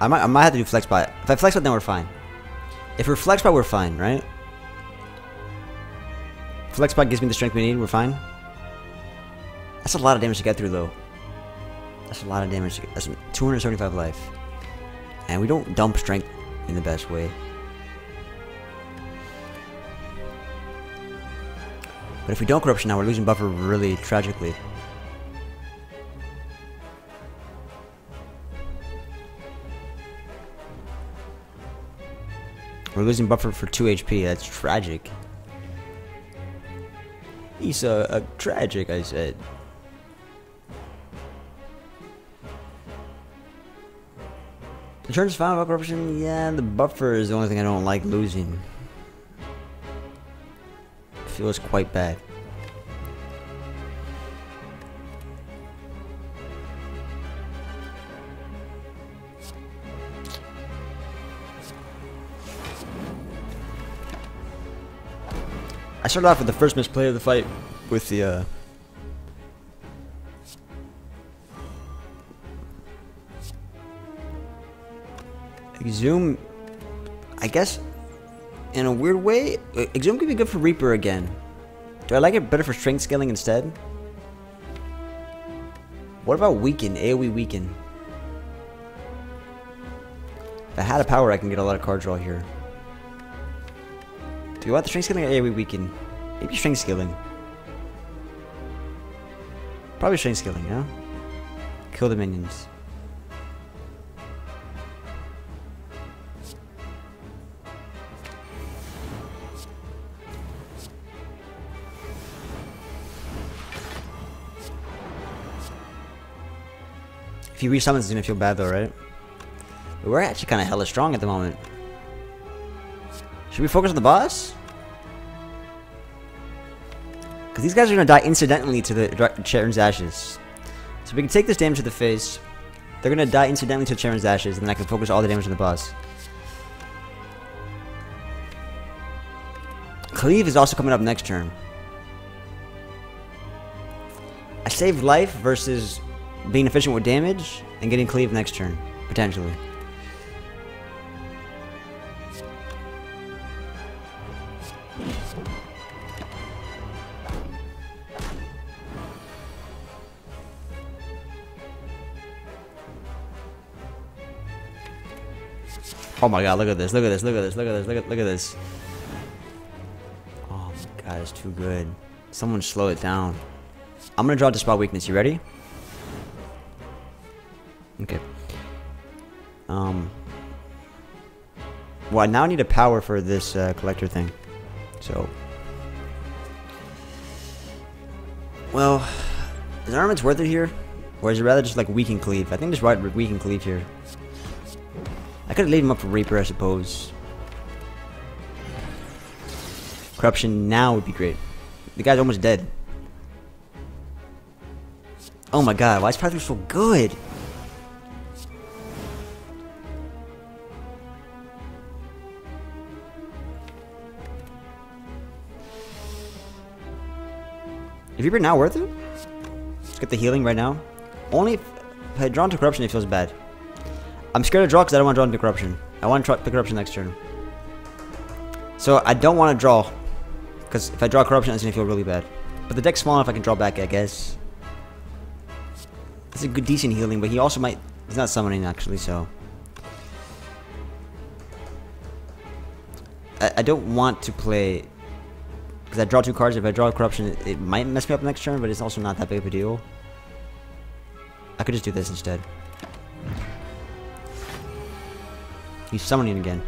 I might, I might have to do flex pot. If I flex pot, then we're fine. If we're flex pot, we're fine, right? Flex pot gives me the strength we need, we're fine. That's a lot of damage to get through, though. That's a lot of damage. That's 275 life. And we don't dump strength in the best way. But if we don't corruption now, we're losing buffer really tragically. We're losing buffer for 2 HP. That's tragic. He's uh, tragic, I said. The turn's fine about corruption. Yeah, the buffer is the only thing I don't like losing. Feels quite bad. I started off with the first misplay of the fight with the uh Exhume I guess in a weird way Exhume could be good for Reaper again. Do I like it better for strength scaling instead? What about weaken? AoE weaken. If I had a power I can get a lot of card draw here. Do you want the strength scaling or AoE weaken? Maybe strength scaling. Probably strength scaling, yeah? Kill the minions. If he resummons, it's gonna feel bad though, right? We're actually kind of hella strong at the moment. Should we focus on the boss? Because these guys are going to die incidentally to the Charon's Ashes. So we can take this damage to the face. They're going to die incidentally to Charon's Ashes, and then I can focus all the damage on the boss. Cleave is also coming up next turn. I saved life versus being efficient with damage and getting cleave next turn, potentially. Oh my god, look at this, look at this, look at this, look at this, look at, look at this. Oh my god, it's too good. Someone slow it down. I'm gonna draw Dispel Weakness, you ready? Okay. Um. Well, I now need a power for this uh, collector thing. So. Well, is armaments worth it here? Or is it rather just like weaken cleave? I think just right weaken cleave here. I could leave him up for Reaper, I suppose. Corruption now would be great. The guy's almost dead. Oh my god, why is Python so good? Is Reaper now worth it? Let's get the healing right now. Only if I drawn to corruption it feels bad. I'm scared to draw because I don't want to draw into corruption. I want to pick corruption next turn. So I don't want to draw. Because if I draw corruption, it's going to feel really bad. But the deck's small enough I can draw back, I guess. It's a good, decent healing, but he also might... He's not summoning, actually, so... I, I don't want to play... Because I draw two cards. If I draw corruption, it, it might mess me up next turn, but it's also not that big of a deal. I could just do this instead. He's summoning again.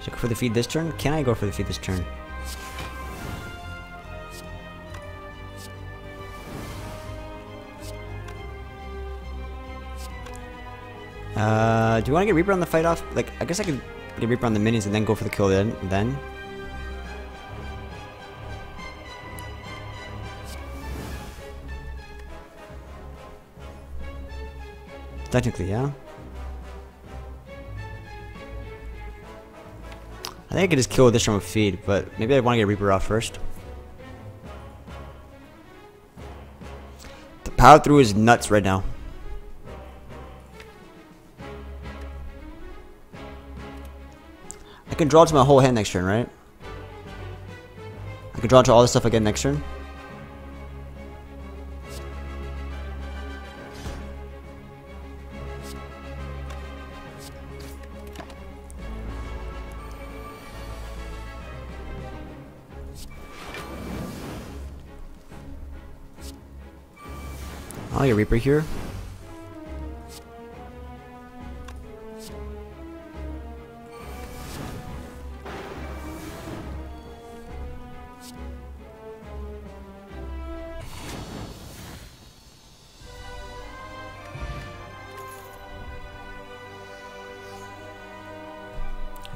Should I go for the feed this turn? Can I go for the feed this turn? Uh, do you want to get Reaper on the fight off? Like, I guess I could get Reaper on the minions and then go for the kill then. then. Technically, yeah. I think I could just kill this one with feed, but maybe I want to get Reaper off first. The power through is nuts right now. I can draw to my whole hand next turn, right? I can draw to all this stuff again next turn. Oh, I'll get Reaper here.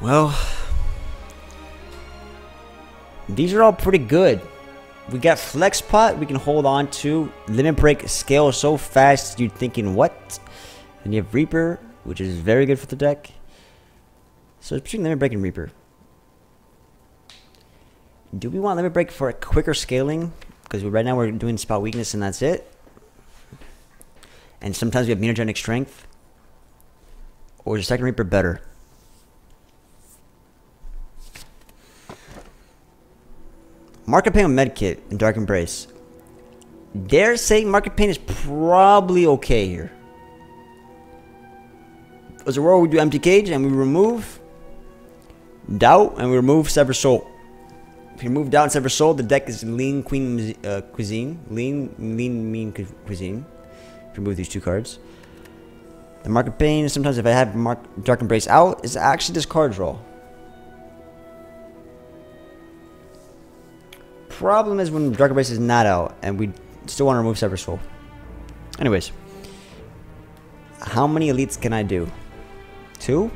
Well, these are all pretty good. We got Flex Pot we can hold on to. Limit Break scale so fast you're thinking, what? And you have Reaper, which is very good for the deck. So it's between Limit Break and Reaper. Do we want Limit Break for a quicker scaling? Because right now we're doing Spot Weakness and that's it. And sometimes we have Mutagenic Strength. Or is the second Reaper better? Mark of Pain with Medkit and Dark Embrace. Dare say Mark of Pain is probably okay here. As a world, we do Empty Cage and we remove Doubt and we remove Sever Soul. If you remove Doubt and Sever Soul, the deck is Lean Queen uh, Cuisine. Lean, Lean Mean Cuisine. If you remove these two cards. The Mark of Pain, sometimes if I have Mark, Dark Embrace out, is actually this card draw. Problem is when Dark Embrace is not out and we still want to remove Sever Soul. Anyways. How many elites can I do? Two?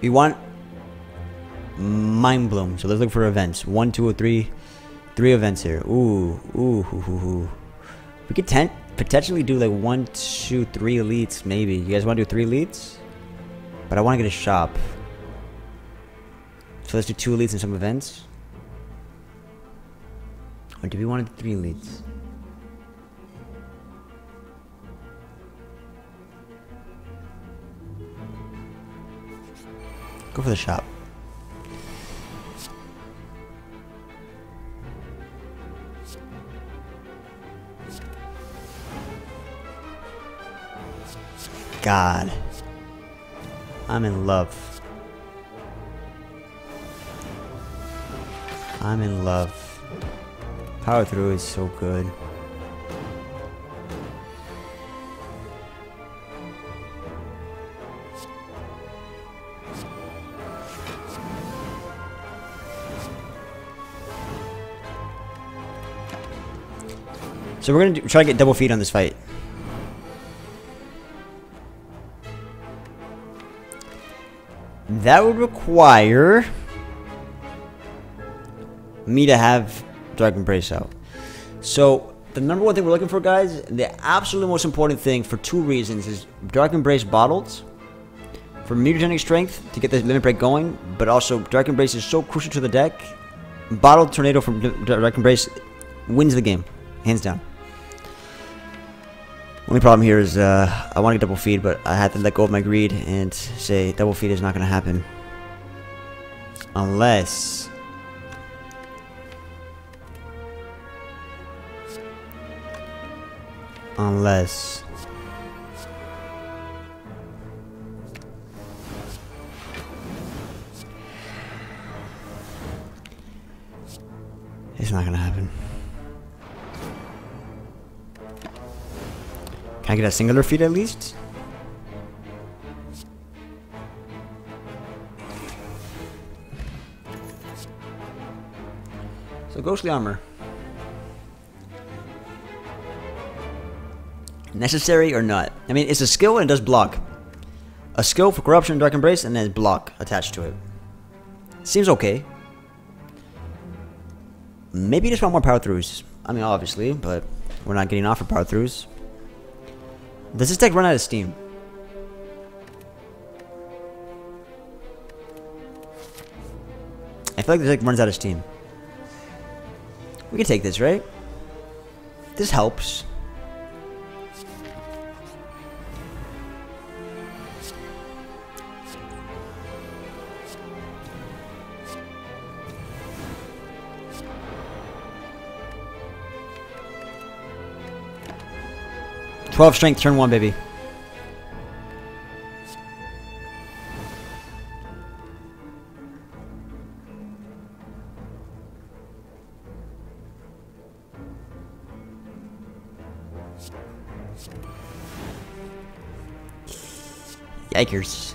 We want Mind Bloom. So let's look for events. One, two, or three. Three events here. Ooh, ooh, ooh, ooh, ooh. We could ten potentially do like one, two, three elites, maybe. You guys want to do three elites? But I want to get a shop. So let's do two elites and some events. Or do we want three leads? Go for the shop. God. I'm in love. I'm in love. Power through is so good. So we're gonna try to get double feed on this fight. That would require me to have Dark Brace out. So the number one thing we're looking for, guys, the absolutely most important thing for two reasons is Dark Embrace bottled for mutagenic strength to get the limit break going, but also Dark Embrace is so crucial to the deck. Bottled Tornado from Dark Embrace wins the game, hands down. Only problem here is uh, I want to get double feed, but I had to let go of my greed and say double feed is not going to happen. Unless Unless... It's not gonna happen. Can I get a singular feed at least? So Ghostly Armor. Necessary or not? I mean, it's a skill and it does block. A skill for Corruption, Dark Embrace, and then block attached to it. Seems okay. Maybe just want more power throughs. I mean, obviously, but we're not getting off for power throughs. Does this deck run out of steam? I feel like this deck runs out of steam. We can take this, right? This helps. 12 strength, turn 1, baby. Yikers.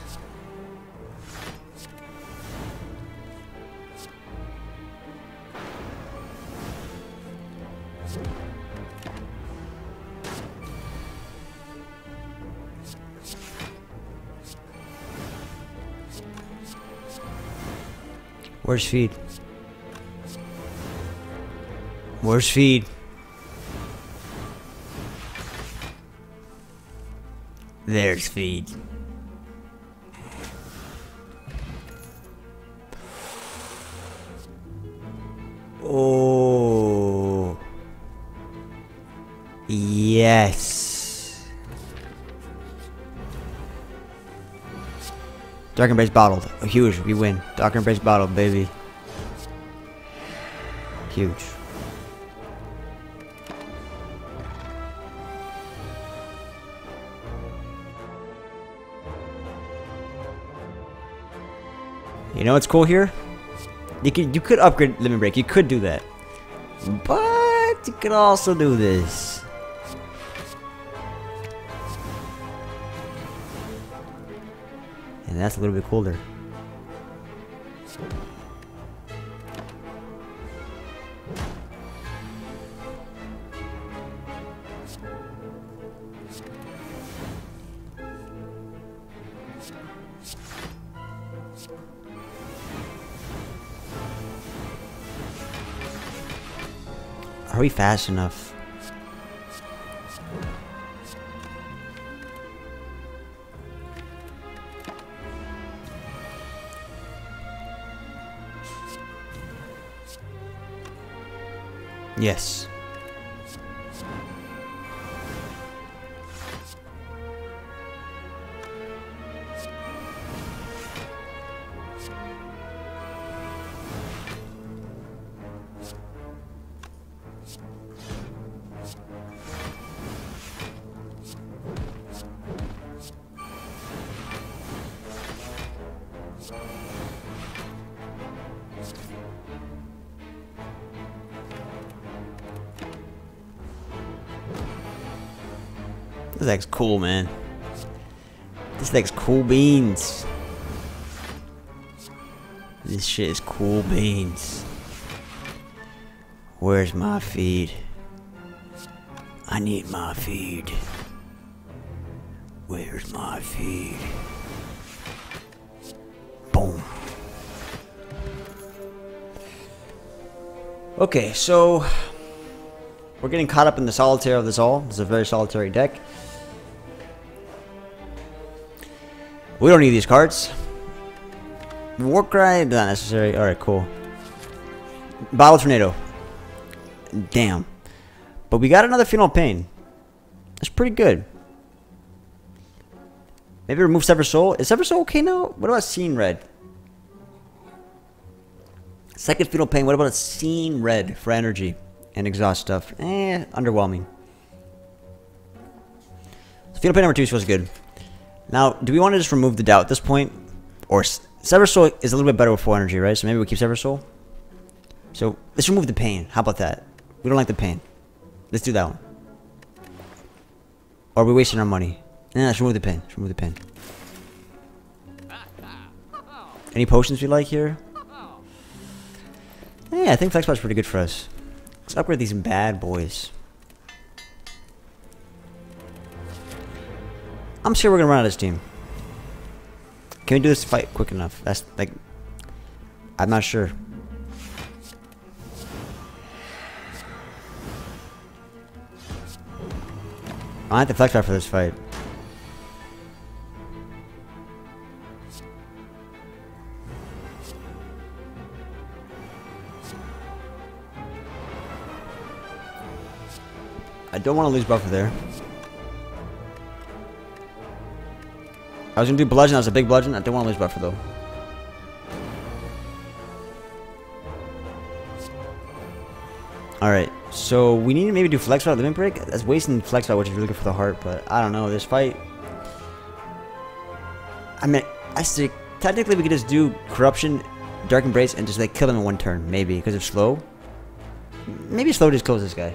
Where's feed? Where's feed? There's feed. Oh. Yes. Dark Embrace bottled. Oh, huge. We win. Dark Embrace bottled, baby. Huge. You know what's cool here? You could you could upgrade Limit Break. You could do that, but you could also do this. And that's a little bit cooler. Are we fast enough? Yes. Cool, man. This deck's cool beans. This shit is cool beans. Where's my feed? I need my feed. Where's my feed? Boom. Okay, so we're getting caught up in the solitaire of this all. This is a very solitary deck. We don't need these cards. Warcry, not necessary. Alright, cool. Bottle Tornado. Damn. But we got another Feel No Pain. That's pretty good. Maybe remove Sever Soul. Is Sever Soul okay now? What about Seeing Red? Second Feel No Pain. What about a Seeing Red for energy and exhaust stuff? Eh, underwhelming. So Feel No Pain number two feels good. Now, do we want to just remove the doubt at this point? Or Sever Soul is a little bit better with full energy, right? So maybe we keep Sever Soul. So let's remove the pain. How about that? We don't like the pain. Let's do that one. Or are we wasting our money? Nah, let's remove the pain. Let's remove the pain. Any potions we like here? Yeah, I think Flexpot's pretty good for us. Let's upgrade these bad boys. I'm sure we're gonna run out of steam. Can we do this fight quick enough? That's like, I'm not sure. I have to flex out for this fight. I don't want to lose buffer there. I was gonna do bludgeon. That was a big bludgeon. I don't want to lose buffer though. All right, so we need to maybe do flex route limit break. That's wasting flex route, which is really good for the heart. But I don't know this fight. I mean, I think technically we could just do corruption, dark embrace, and just like kill him in one turn, maybe because of slow. Maybe slow just kills this guy.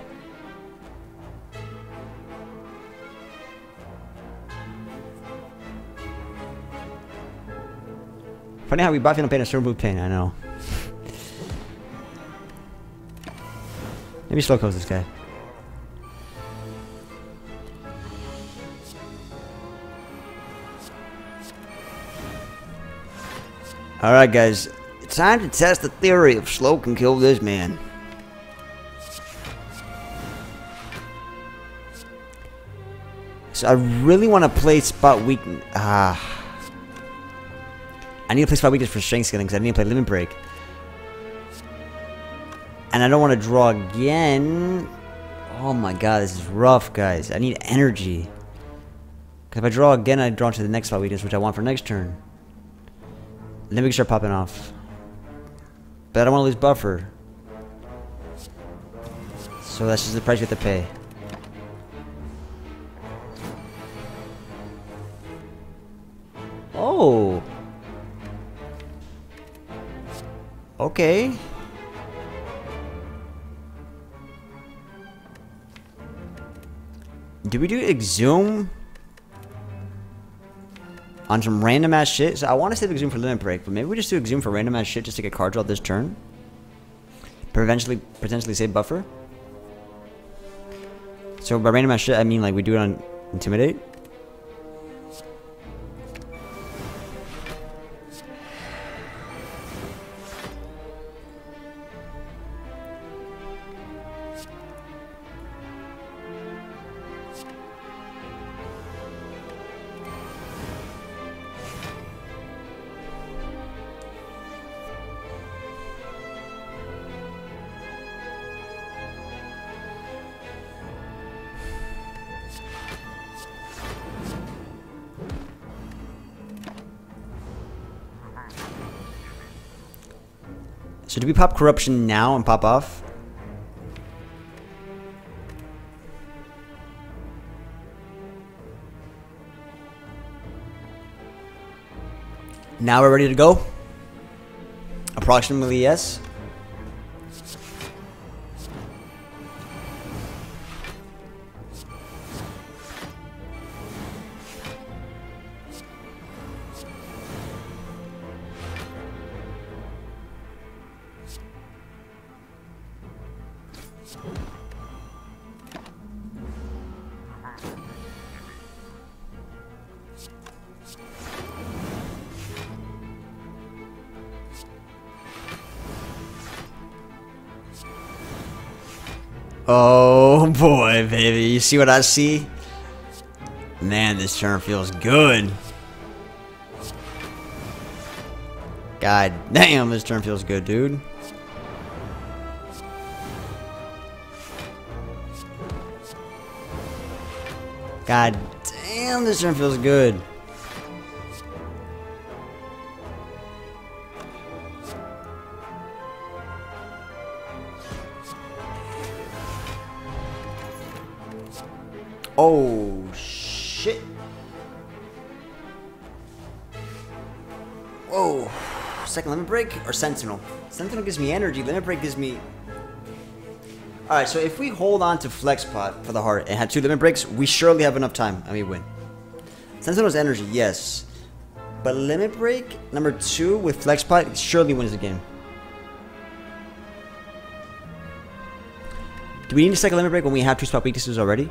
Funny how we both feel pain and serve pain, I know. Maybe slow close this guy. Alright guys, it's time to test the theory of slow can kill this man. So I really want to play spot weak. Ah. I need to play spot weakness for strength scaling because I need to play limit break. And I don't want to draw again. Oh my god, this is rough, guys. I need energy. Because if I draw again, I draw into the next spot weakness, which I want for next turn. Can start popping off. But I don't want to lose buffer. So that's just the price you have to pay. Oh. Okay. Do we do exhume? On some random ass shit? So I want to save exhume for limit break, but maybe we just do exhume for random ass shit just to get card draw this turn? Potentially, potentially save buffer? So by random ass shit, I mean like we do it on intimidate? We pop corruption now and pop off? Now we're ready to go? Approximately yes. Oh boy, baby. You see what I see? Man, this turn feels good. God damn, this turn feels good, dude. God damn, this turn feels good. Oh, shit. Whoa. Second limit break or sentinel? Sentinel gives me energy. Limit break gives me. Alright, so if we hold on to flex pot for the heart and have two limit breaks, we surely have enough time and we win. Sentinel's energy, yes. But limit break, number two with flex pot, surely wins the game. Do we need to second limit break when we have two spot weaknesses already?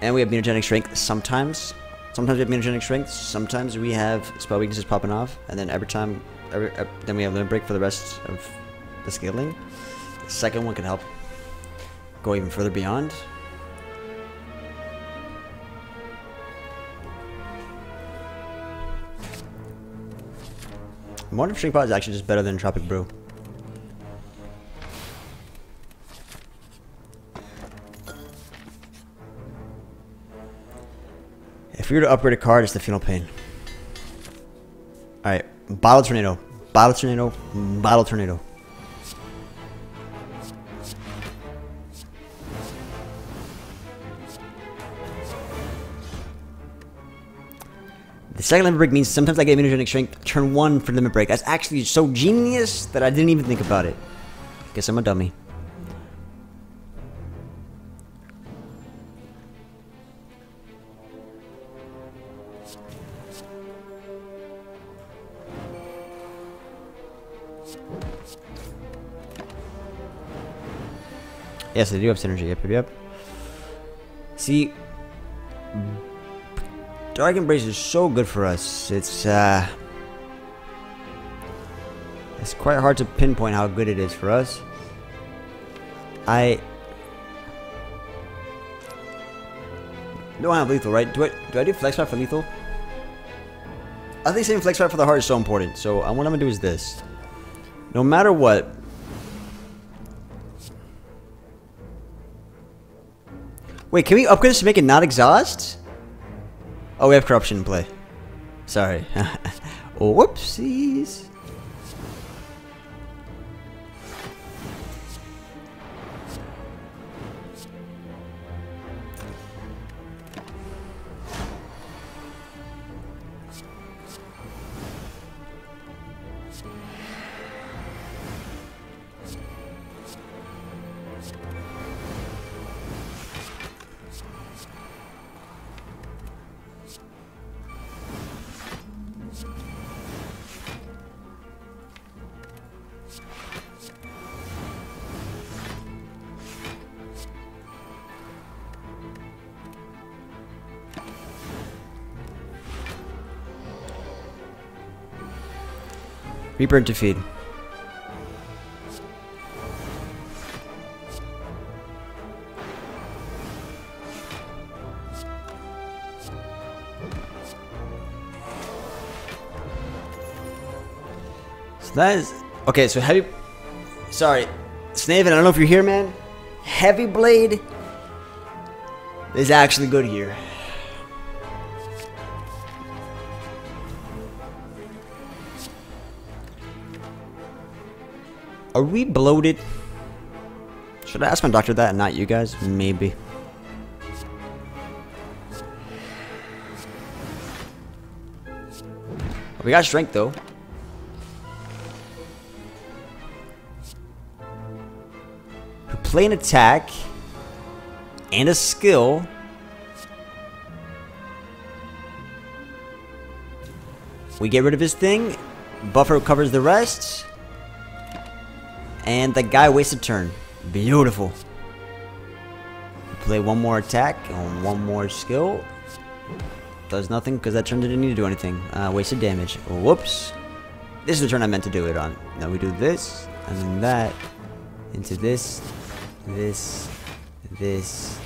And we have mutagenic strength sometimes. Sometimes we have mutagenic strength. Sometimes we have spell weaknesses popping off, and then every time, every, then we have limit break for the rest of the scaling. The second one can help go even further beyond. If Shrink Pod is actually just better than Tropic Brew. If we were to upgrade a card, it's the Feel No Pain. Alright, Bottle Tornado. Bottle Tornado. Bottle Tornado. Second limit break means sometimes I get mutagenic strength turn one for limit break. That's actually so genius that I didn't even think about it. Guess I'm a dummy. Yes, they do have synergy. Yep, yep, yep. See, Dark Embrace is so good for us. It's uh, it's quite hard to pinpoint how good it is for us. I don't have lethal, right? Do I do I do flex for lethal? I think saving flex for the heart is so important. So uh, what I'm gonna do is this. No matter what, Wait, can we upgrade this to make it not exhaust? Oh, we have corruption in play. Sorry. Whoopsies. Reaper to feed. So that is okay. So heavy. Sorry, Snaven. I don't know if you're here, man. Heavy blade is actually good here. Are we bloated? Should I ask my doctor that and not you guys? Maybe. We got strength though. We play an attack and a skill. We get rid of his thing. Buffer covers the rest. And the guy wasted turn. Beautiful. Play one more attack and one more skill. Does nothing because that turn didn't need to do anything. Uh, wasted damage. Whoops. This is the turn I meant to do it on. Now we do this, and then that, into this, this, this,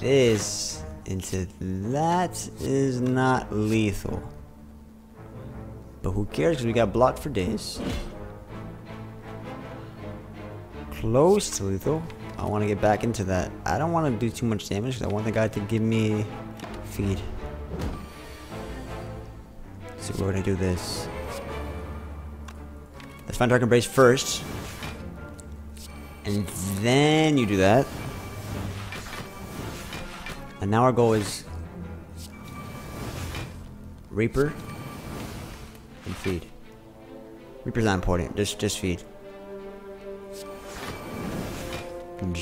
this, into that is not lethal. But who cares because we got blocked for days. Close to lethal. I want to get back into that. I don't want to do too much damage because I want the guy to give me feed. So we're gonna do this. Let's find Dark Embrace first. And then you do that. And now our goal is Reaper and feed. Reaper's not important, just just feed.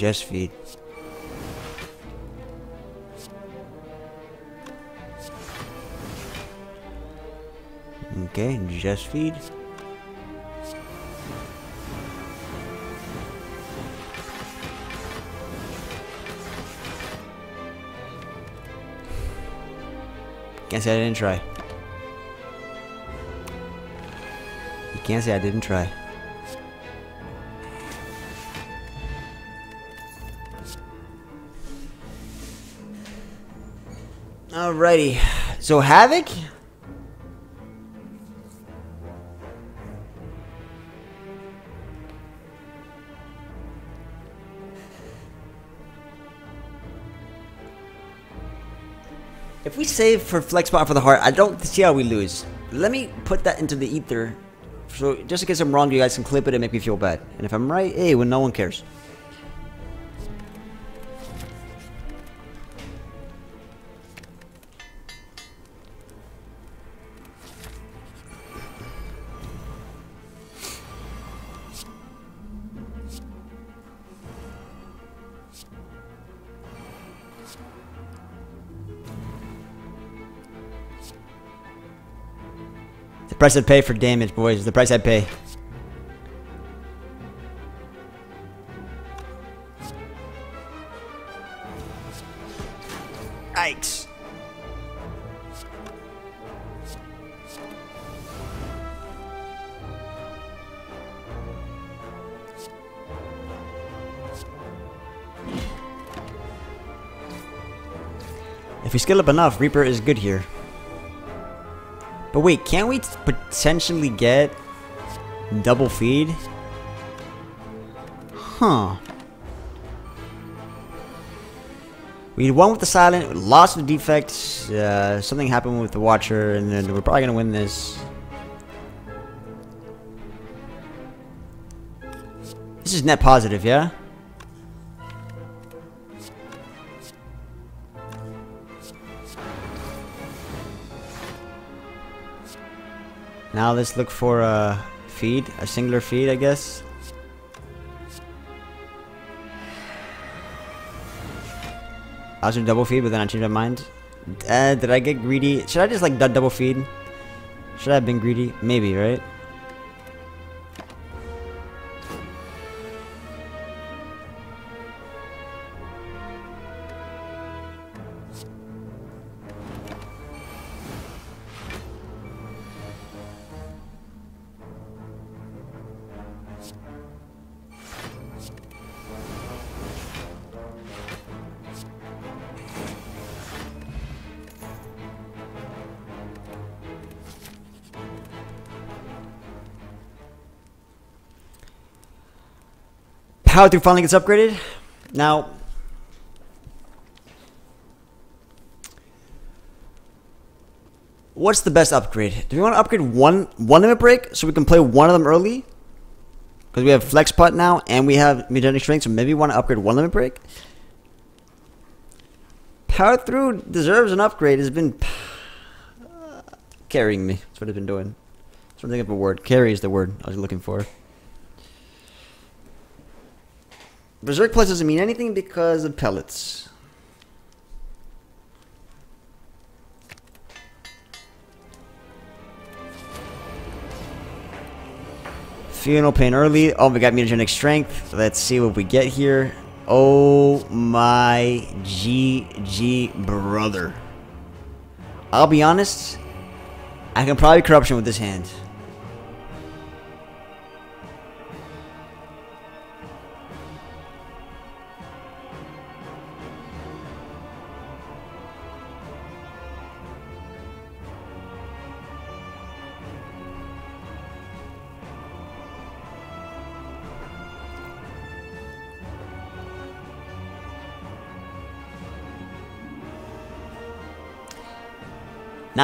Just feed. Okay, just feed. Can't say I didn't try. You can't say I didn't try. Alrighty. So Havoc? If we save for flex spot for the heart, I don't see how we lose. Let me put that into the ether. So just in case I'm wrong, you guys can clip it and make me feel bad. And if I'm right, hey, when no one cares. Price I'd pay for damage, boys. The price I'd pay. Yikes. If we skill up enough, Reaper is good here. But wait, can't we potentially get double feed? Huh. We won with the silent, lost the defect, uh, something happened with the watcher, and then we're probably gonna win this. This is net positive, yeah? Now let's look for a feed, a singular feed, I guess. I was gonna double feed, but then I changed my mind. Uh, did I get greedy? Should I just like double feed? Should I have been greedy? Maybe, right? Power through finally gets upgraded. Now, what's the best upgrade? Do we want to upgrade one one limit break so we can play one of them early? Because we have flex pot now and we have mutagenic strength, so maybe we want to upgrade one limit break. Power through deserves an upgrade. Has been carrying me. That's what it's been doing. That's what I think of a word. Carry is the word I was looking for. Berserk Plus doesn't mean anything because of pellets. No pain early. Oh, we got mutagenic strength. Let's see what we get here. Oh my GG brother. I'll be honest. I can probably corruption with this hand.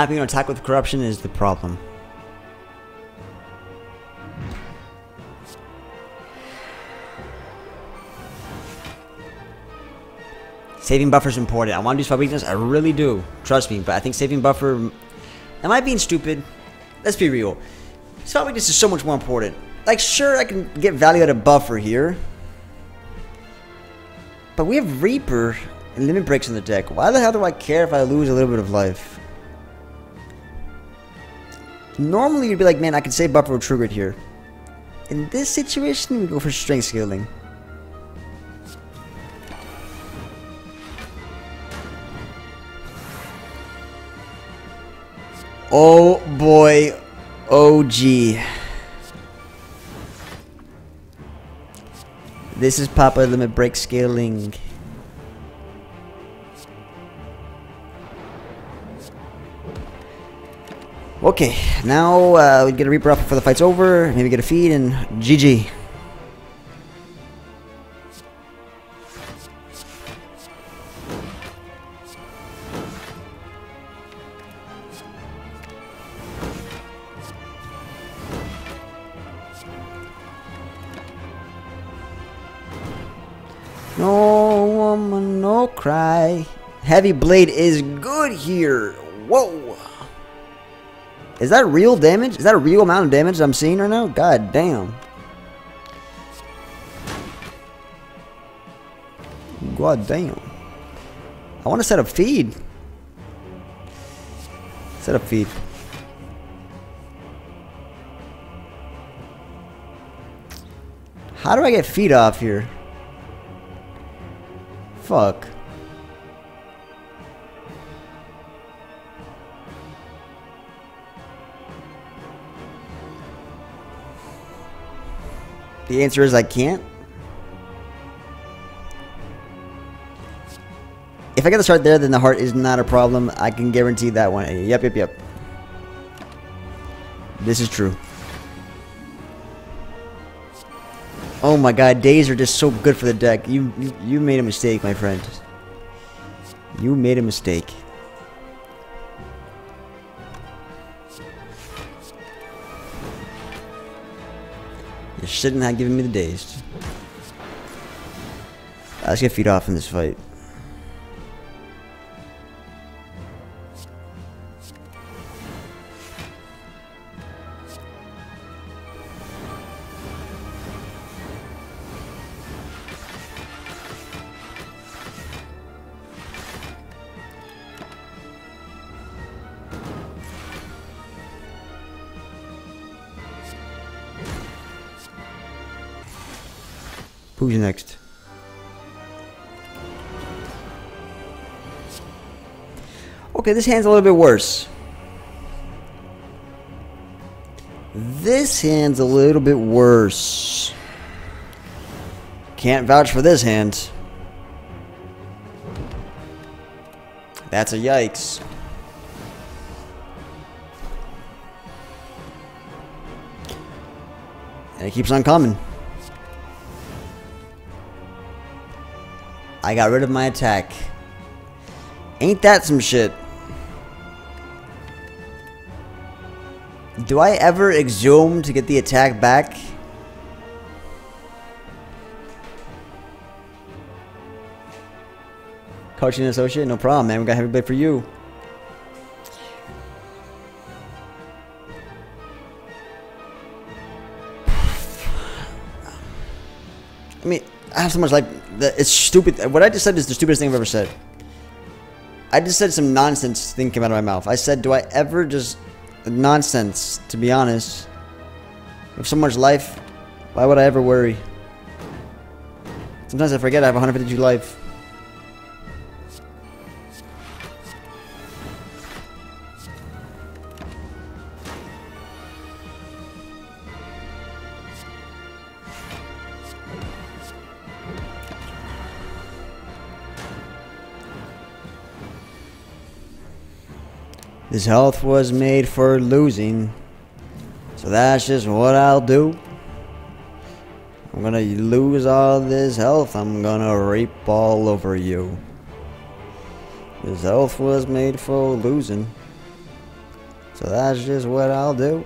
Not being able to attack with corruption is the problem. Saving buffer is important. I want to do spot weakness. I really do. Trust me. But I think saving buffer... Am I being stupid? Let's be real. Spot weakness is so much more important. Like, sure, I can get value out of buffer here. But we have Reaper and limit breaks in the deck. Why the hell do I care if I lose a little bit of life? Normally, you'd be like, man, I could save buffer with trigger here. In this situation, we go for strength scaling. Oh boy, OG. This is Papa Limit Break Scaling. Okay, now uh, we get a Reaper up before the fight's over. Maybe get a feed and GG. No woman, no cry. Heavy Blade is good here. Is that real damage? Is that a real amount of damage I'm seeing right now? God damn. God damn. I want to set up feed. Set up feed. How do I get feed off here? Fuck. The answer is I can't. If I get the start there, then the heart is not a problem. I can guarantee that one. Yep, yep, yep. This is true. Oh my god, days are just so good for the deck. You, you, you made a mistake, my friend. You made a mistake. Shouldn't have given me the days. Let's get feet off in this fight. Okay, this hand's a little bit worse. This hand's a little bit worse. Can't vouch for this hand. That's a yikes. And it keeps on coming. I got rid of my attack. Ain't that some shit? Do I ever exhume to get the attack back? Coaching associate, no problem, man. We got heavy blade for you. I mean, I have so much like it's stupid. What I just said is the stupidest thing I've ever said. I just said some nonsense thing came out of my mouth. I said, "Do I ever just nonsense?" To be honest, with so much life, why would I ever worry? Sometimes I forget I have 152 life. This health was made for losing. So that's just what I'll do. I'm gonna lose all this health. I'm gonna reap all over you. This health was made for losing. So that's just what I'll do.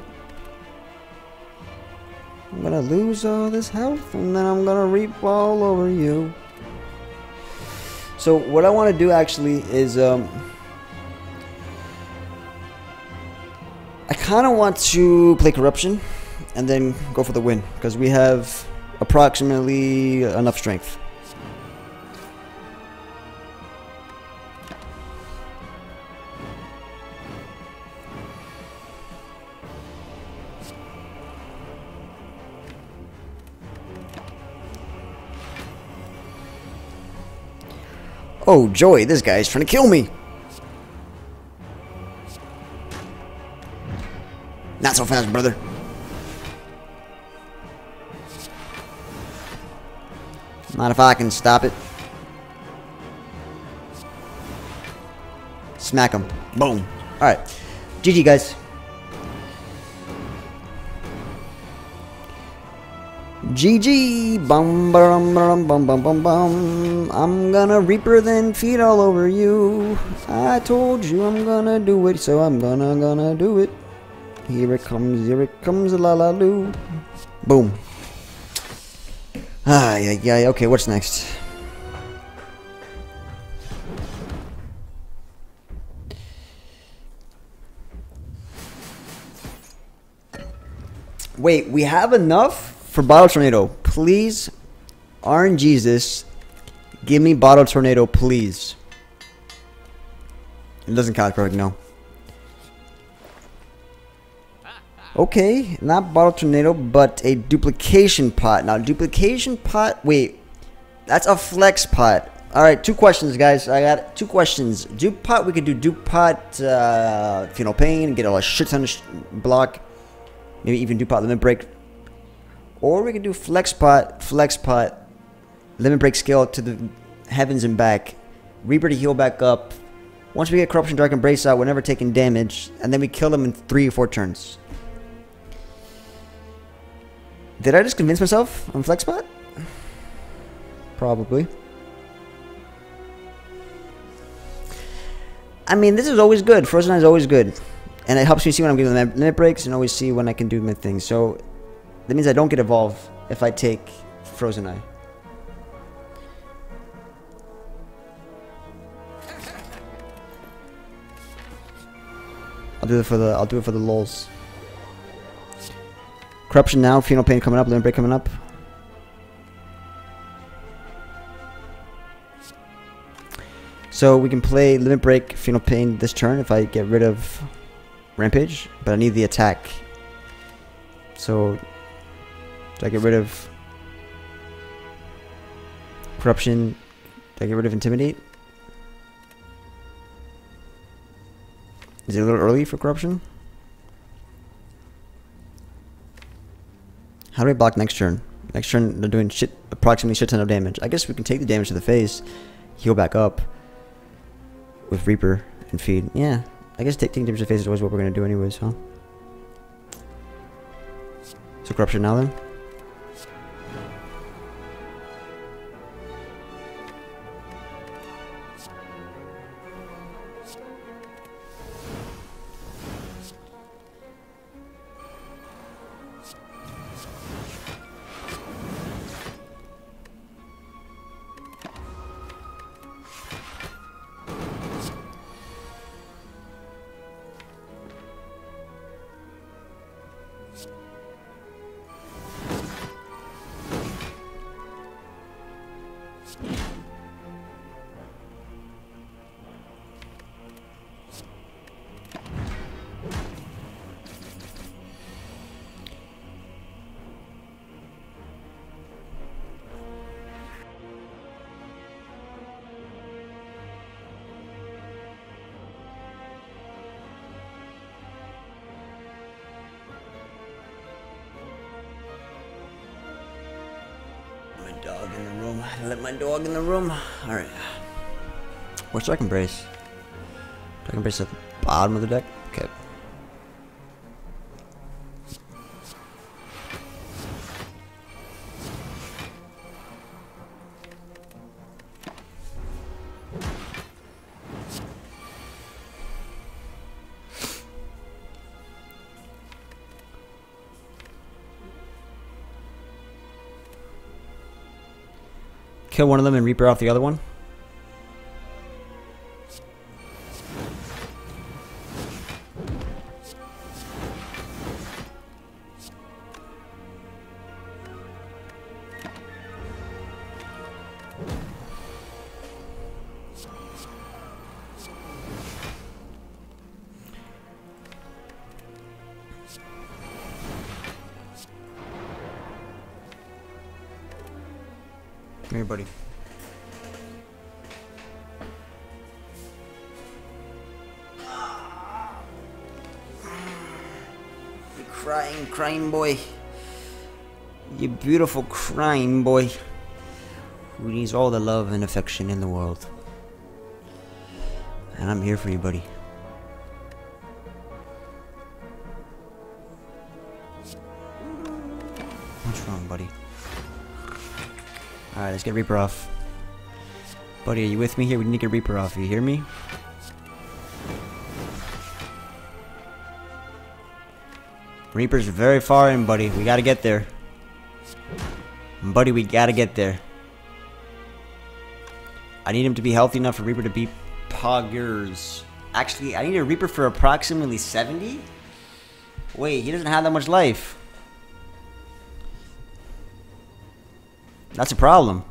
I'm gonna lose all this health and then I'm gonna reap all over you. So what I want to do actually is um, I kind of want to play corruption and then go for the win because we have approximately enough strength. Oh, joy, this guy's trying to kill me. So fast, brother. Not if I can stop it. Smack him. Boom. Alright. GG, guys. GG. Bum bum bum bum bum bum bum. I'm gonna Reaper then feed all over you. I told you I'm gonna do it, so I'm gonna gonna do it. Here it comes, here it comes, la la loo. Boom. Ah, yeah, yeah, okay, what's next? Wait, we have enough for Bottle Tornado. Please, RNGesus, give me Bottle Tornado, please. It doesn't count perfect, no. Okay, not bottle tornado, but a duplication pot. Now, duplication pot. Wait, that's a flex pot. All right, two questions, guys. I got two questions. Dupe pot, we could do dupe pot, uh, pain, get a shit ton of sh block, maybe even dupe pot limit break, or we could do flex pot, flex pot, limit break scale to the heavens and back, Reaper to heal back up. Once we get Corruption Dark Embrace out, we're never taking damage, and then we kill them in three or four turns. Did I just convince myself on Flexbot? Probably. I mean, this is always good. Frozen Eye is always good. And it helps me see when I'm giving them limit breaks and always see when I can do my thing. So that means I don't get evolve if I take Frozen Eye. I'll do it for the I'll do it for the lulz. Corruption now, Feel No Pain coming up, Limit Break coming up. So we can play Limit Break, Phenol Pain this turn if I get rid of Rampage, but I need the attack. So, do I get rid of Corruption? Do I get rid of Intimidate? Is it a little early for Corruption? How do we block next turn? Next turn, they're doing shit, approximately shit ton of damage. I guess we can take the damage to the face, heal back up with Reaper and feed. Yeah, I guess taking damage to the face is always what we're gonna do anyways, huh? So corruption now then. Dog in the room. Let my dog in the room. Alright. Where's Dark Embrace? Dark Embrace at the bottom of the deck? Okay. Kill one of them and Reaper off the other one. Beautiful crying boy. Who needs all the love and affection in the world. And I'm here for you, buddy. What's wrong, buddy? Alright, let's get Reaper off. Buddy, are you with me here? We need to get Reaper off. You hear me? Reaper's very far in, buddy. We gotta get there. Buddy, we gotta get there. I need him to be healthy enough for Reaper to beat Poggers. Actually, I need a Reaper for approximately 70? Wait, he doesn't have that much life. That's a problem.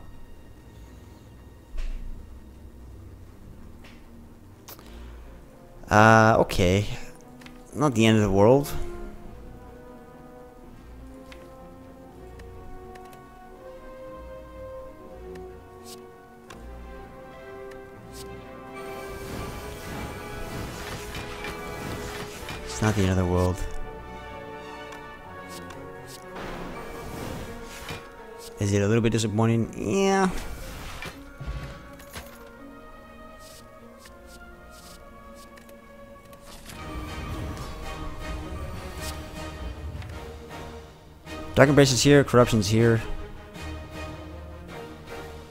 Uh, okay. Not the end of the world. not the end of the world. Is it a little bit disappointing? Yeah. Dark Embrace is here, Corruption's here.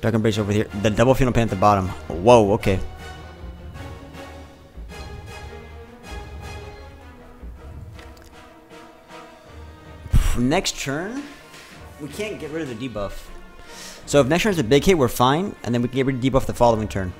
Dark Embrace over here. The double Feel No Pain at the bottom. Whoa, okay. Next turn, we can't get rid of the debuff. So if next turn is a big hit, we're fine, and then we can get rid of debuff the following turn.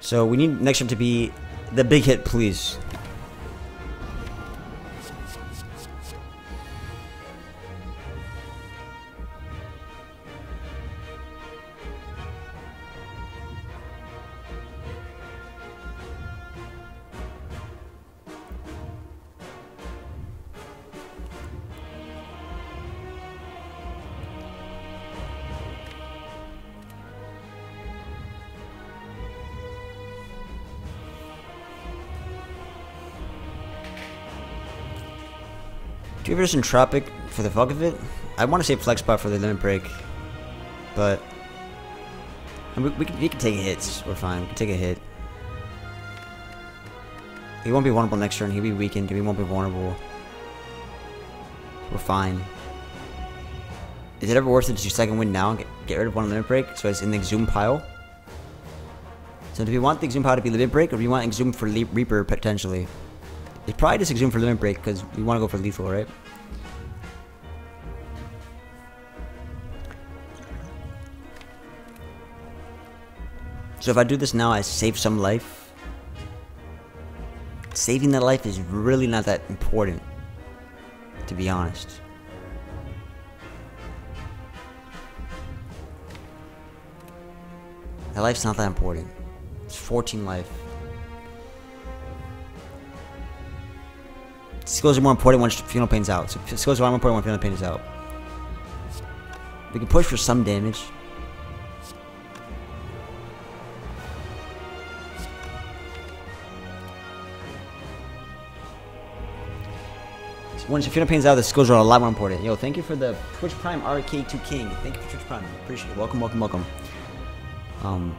So we need next turn to be the big hit, please. Ever just Entropic for the fuck of it? I want to say Flex pot for the limit break, but we, we, can, we can take hits. We're fine. We can take a hit. He won't be vulnerable next turn. He'll be weakened. He won't be vulnerable. We're fine. Is it ever worth it to do second wind now and get, get rid of one limit break so it's in the Exhume pile? So do we want the Exhume pile to be limit break or do we want Exhume for Le Reaper potentially? It's probably just Exhume for limit break because we want to go for lethal, right? So if I do this now, I save some life. Saving that life is really not that important, to be honest. That life's not that important. It's 14 life. Skills are more important when Feel No Pain's out. So skills are more important when Feel No Pain is out. We can push for some damage. Once your Feel No Pain's out, the skills are a lot more important. Yo, thank you for the Twitch Prime RK2 King. Thank you for Twitch Prime. Appreciate it. Welcome, welcome, welcome. Um,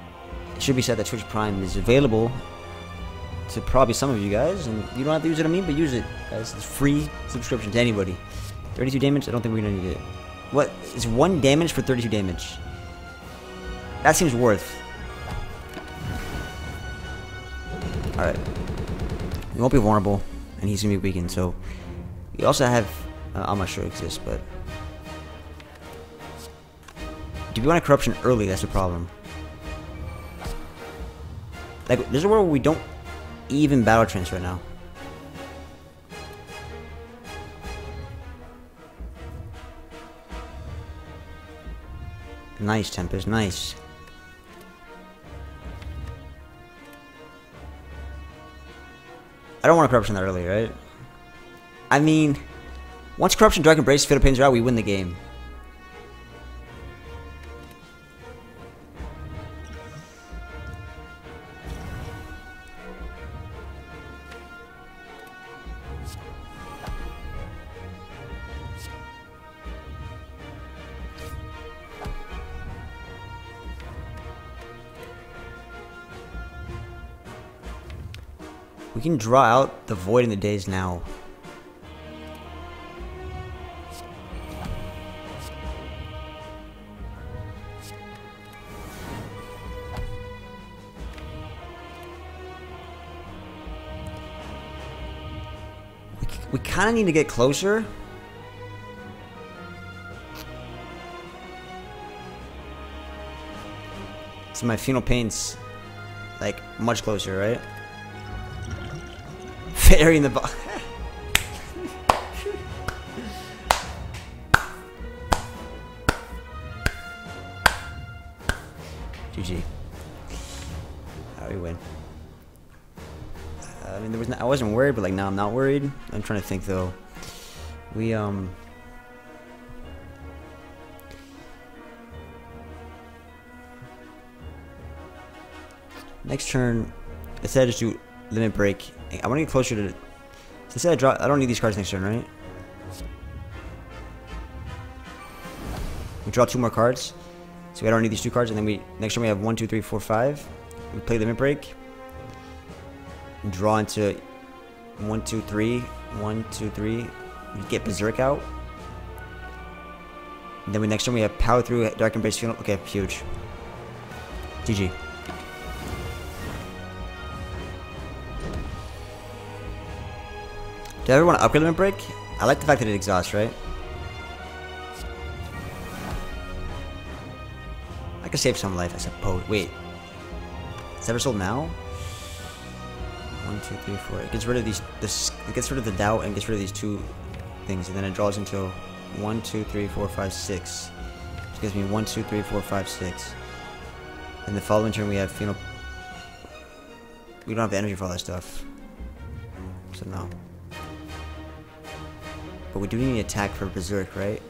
it should be said that Twitch Prime is available to probably some of you guys, and you don't have to use it on me, but use it, guys. It's free subscription to anybody. 32 damage? I don't think we're gonna need it. What? It's one damage for 32 damage. That seems worth. Alright. He won't be vulnerable, and he's gonna be weakened, so... We also have... Uh, I'm not sure it exists, but... Do we want a corruption early? That's the problem. Like, a world where we don't even battle trance right now. Nice, Tempest, nice. I don't want a corruption that early, right? I mean, once corruption, Dark Embrace, Philippines are out, we win the game. We can draw out the void in the days now. Kind of need to get closer. So my Feel No Pain's like much closer, right? Fairy in the box. Wasn't worried, but like now I'm not worried. I'm trying to think though. We um. Next turn, instead of just do limit break, I want to get closer to. So instead I draw, I don't need these cards next turn, right? We draw two more cards. So we don't need these two cards, and then we next turn we have one, two, three, four, five. We play Limit Break. Draw into one, two, three, one, two, three. We get Berserk out. And then we next turn we have Power Through, Dark Embrace, Funeral. Okay, huge. GG. Do I ever want to upgrade Limit Break? I like the fact that it exhausts, right? I could save some life, I suppose. Wait. Is that sold now? One, two, three, four. It gets rid of these. This. It gets rid of the doubt and gets rid of these two things, and then it draws into one, two, three, four, five, six. Which gives me one, two, three, four, five, six. And the following turn we have Pheno. We don't have the energy for all that stuff. So no. But we do need attack for Berserk, right?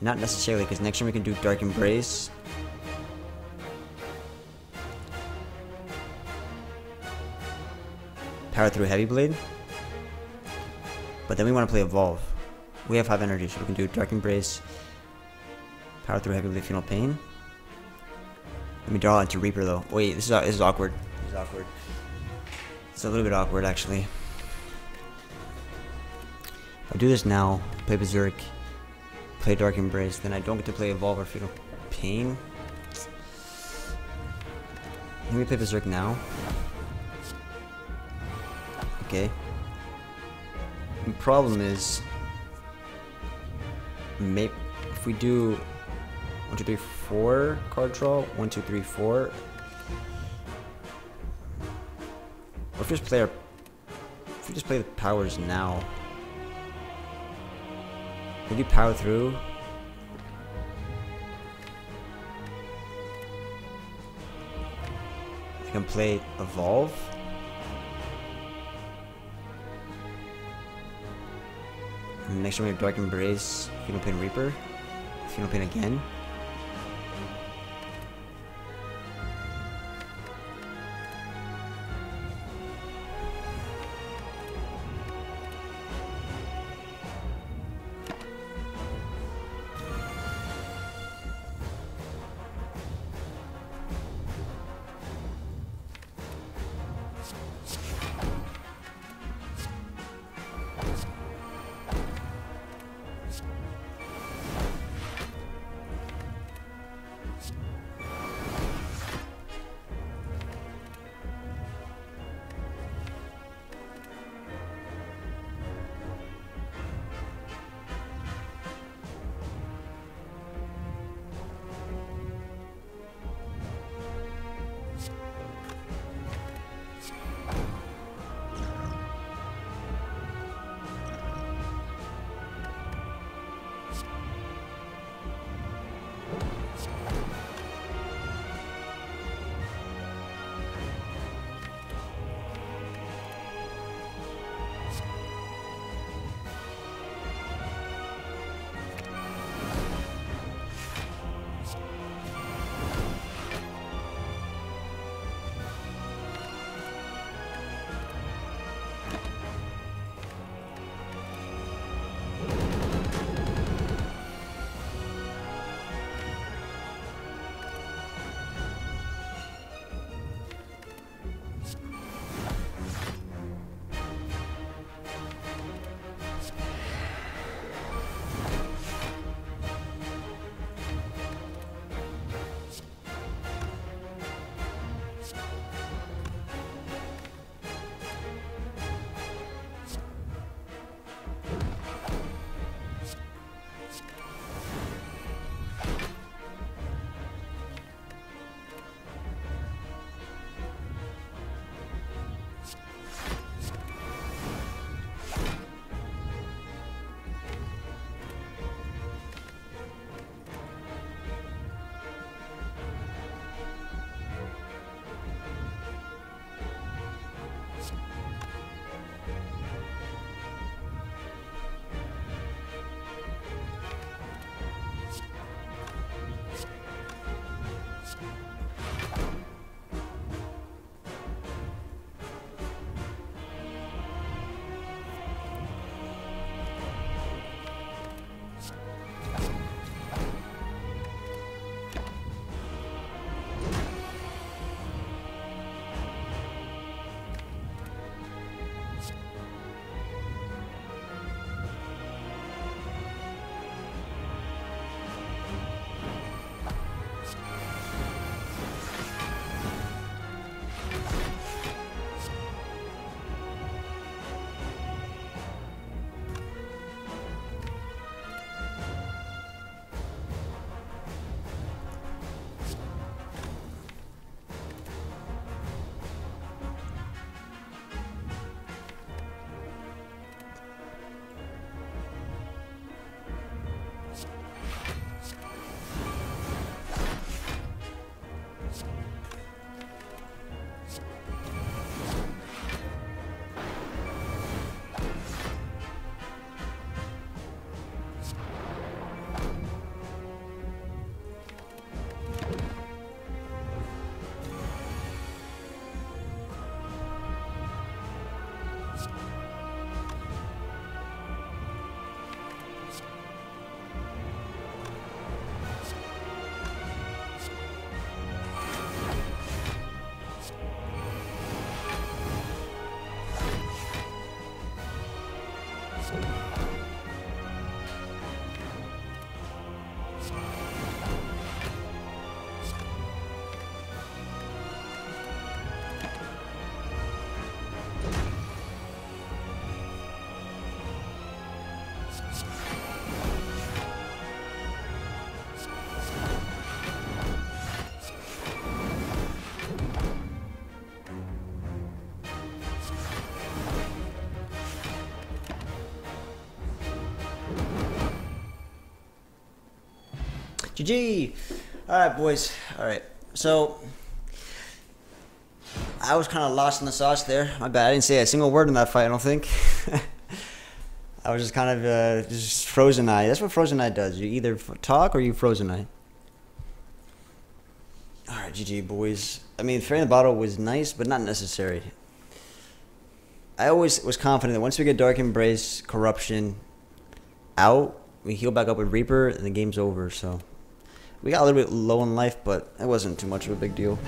Not necessarily, because next turn we can do Dark Embrace. Power through Heavy Blade. But then we want to play Evolve. We have 5 energy, so we can do Dark Embrace. Power through Heavy Blade, Feel No Pain. Let me draw into Reaper though. Wait, this is, this is awkward. This is awkward. It's a little bit awkward actually. I'll do this now. Play Berserk. Play Dark Embrace. Then I don't get to play Evolve or Feel No Pain. Let me play Berserk now. Okay. The problem is, maybe if we do one, two, three, four card draw, one, two, three, four. Or if we just play our, if we just play the powers now. We do power through. I can play evolve. Next one we have Dark Embrace, Feel No Pain Reaper, Feel No Pain again. GG. All right, boys. All right. So I was kind of lost in the sauce there. My bad. I didn't say a single word in that fight. I don't think. I was just kind of uh, just frozen eye. That's what frozen eye does. You either talk or you frozen eye. All right, GG boys. I mean, in the Bottle was nice, but not necessary. I always was confident that once we get Dark Embrace, Corruption out, we heal back up with Reaper, and the game's over. So we got a little bit low in life, but it wasn't too much of a big deal.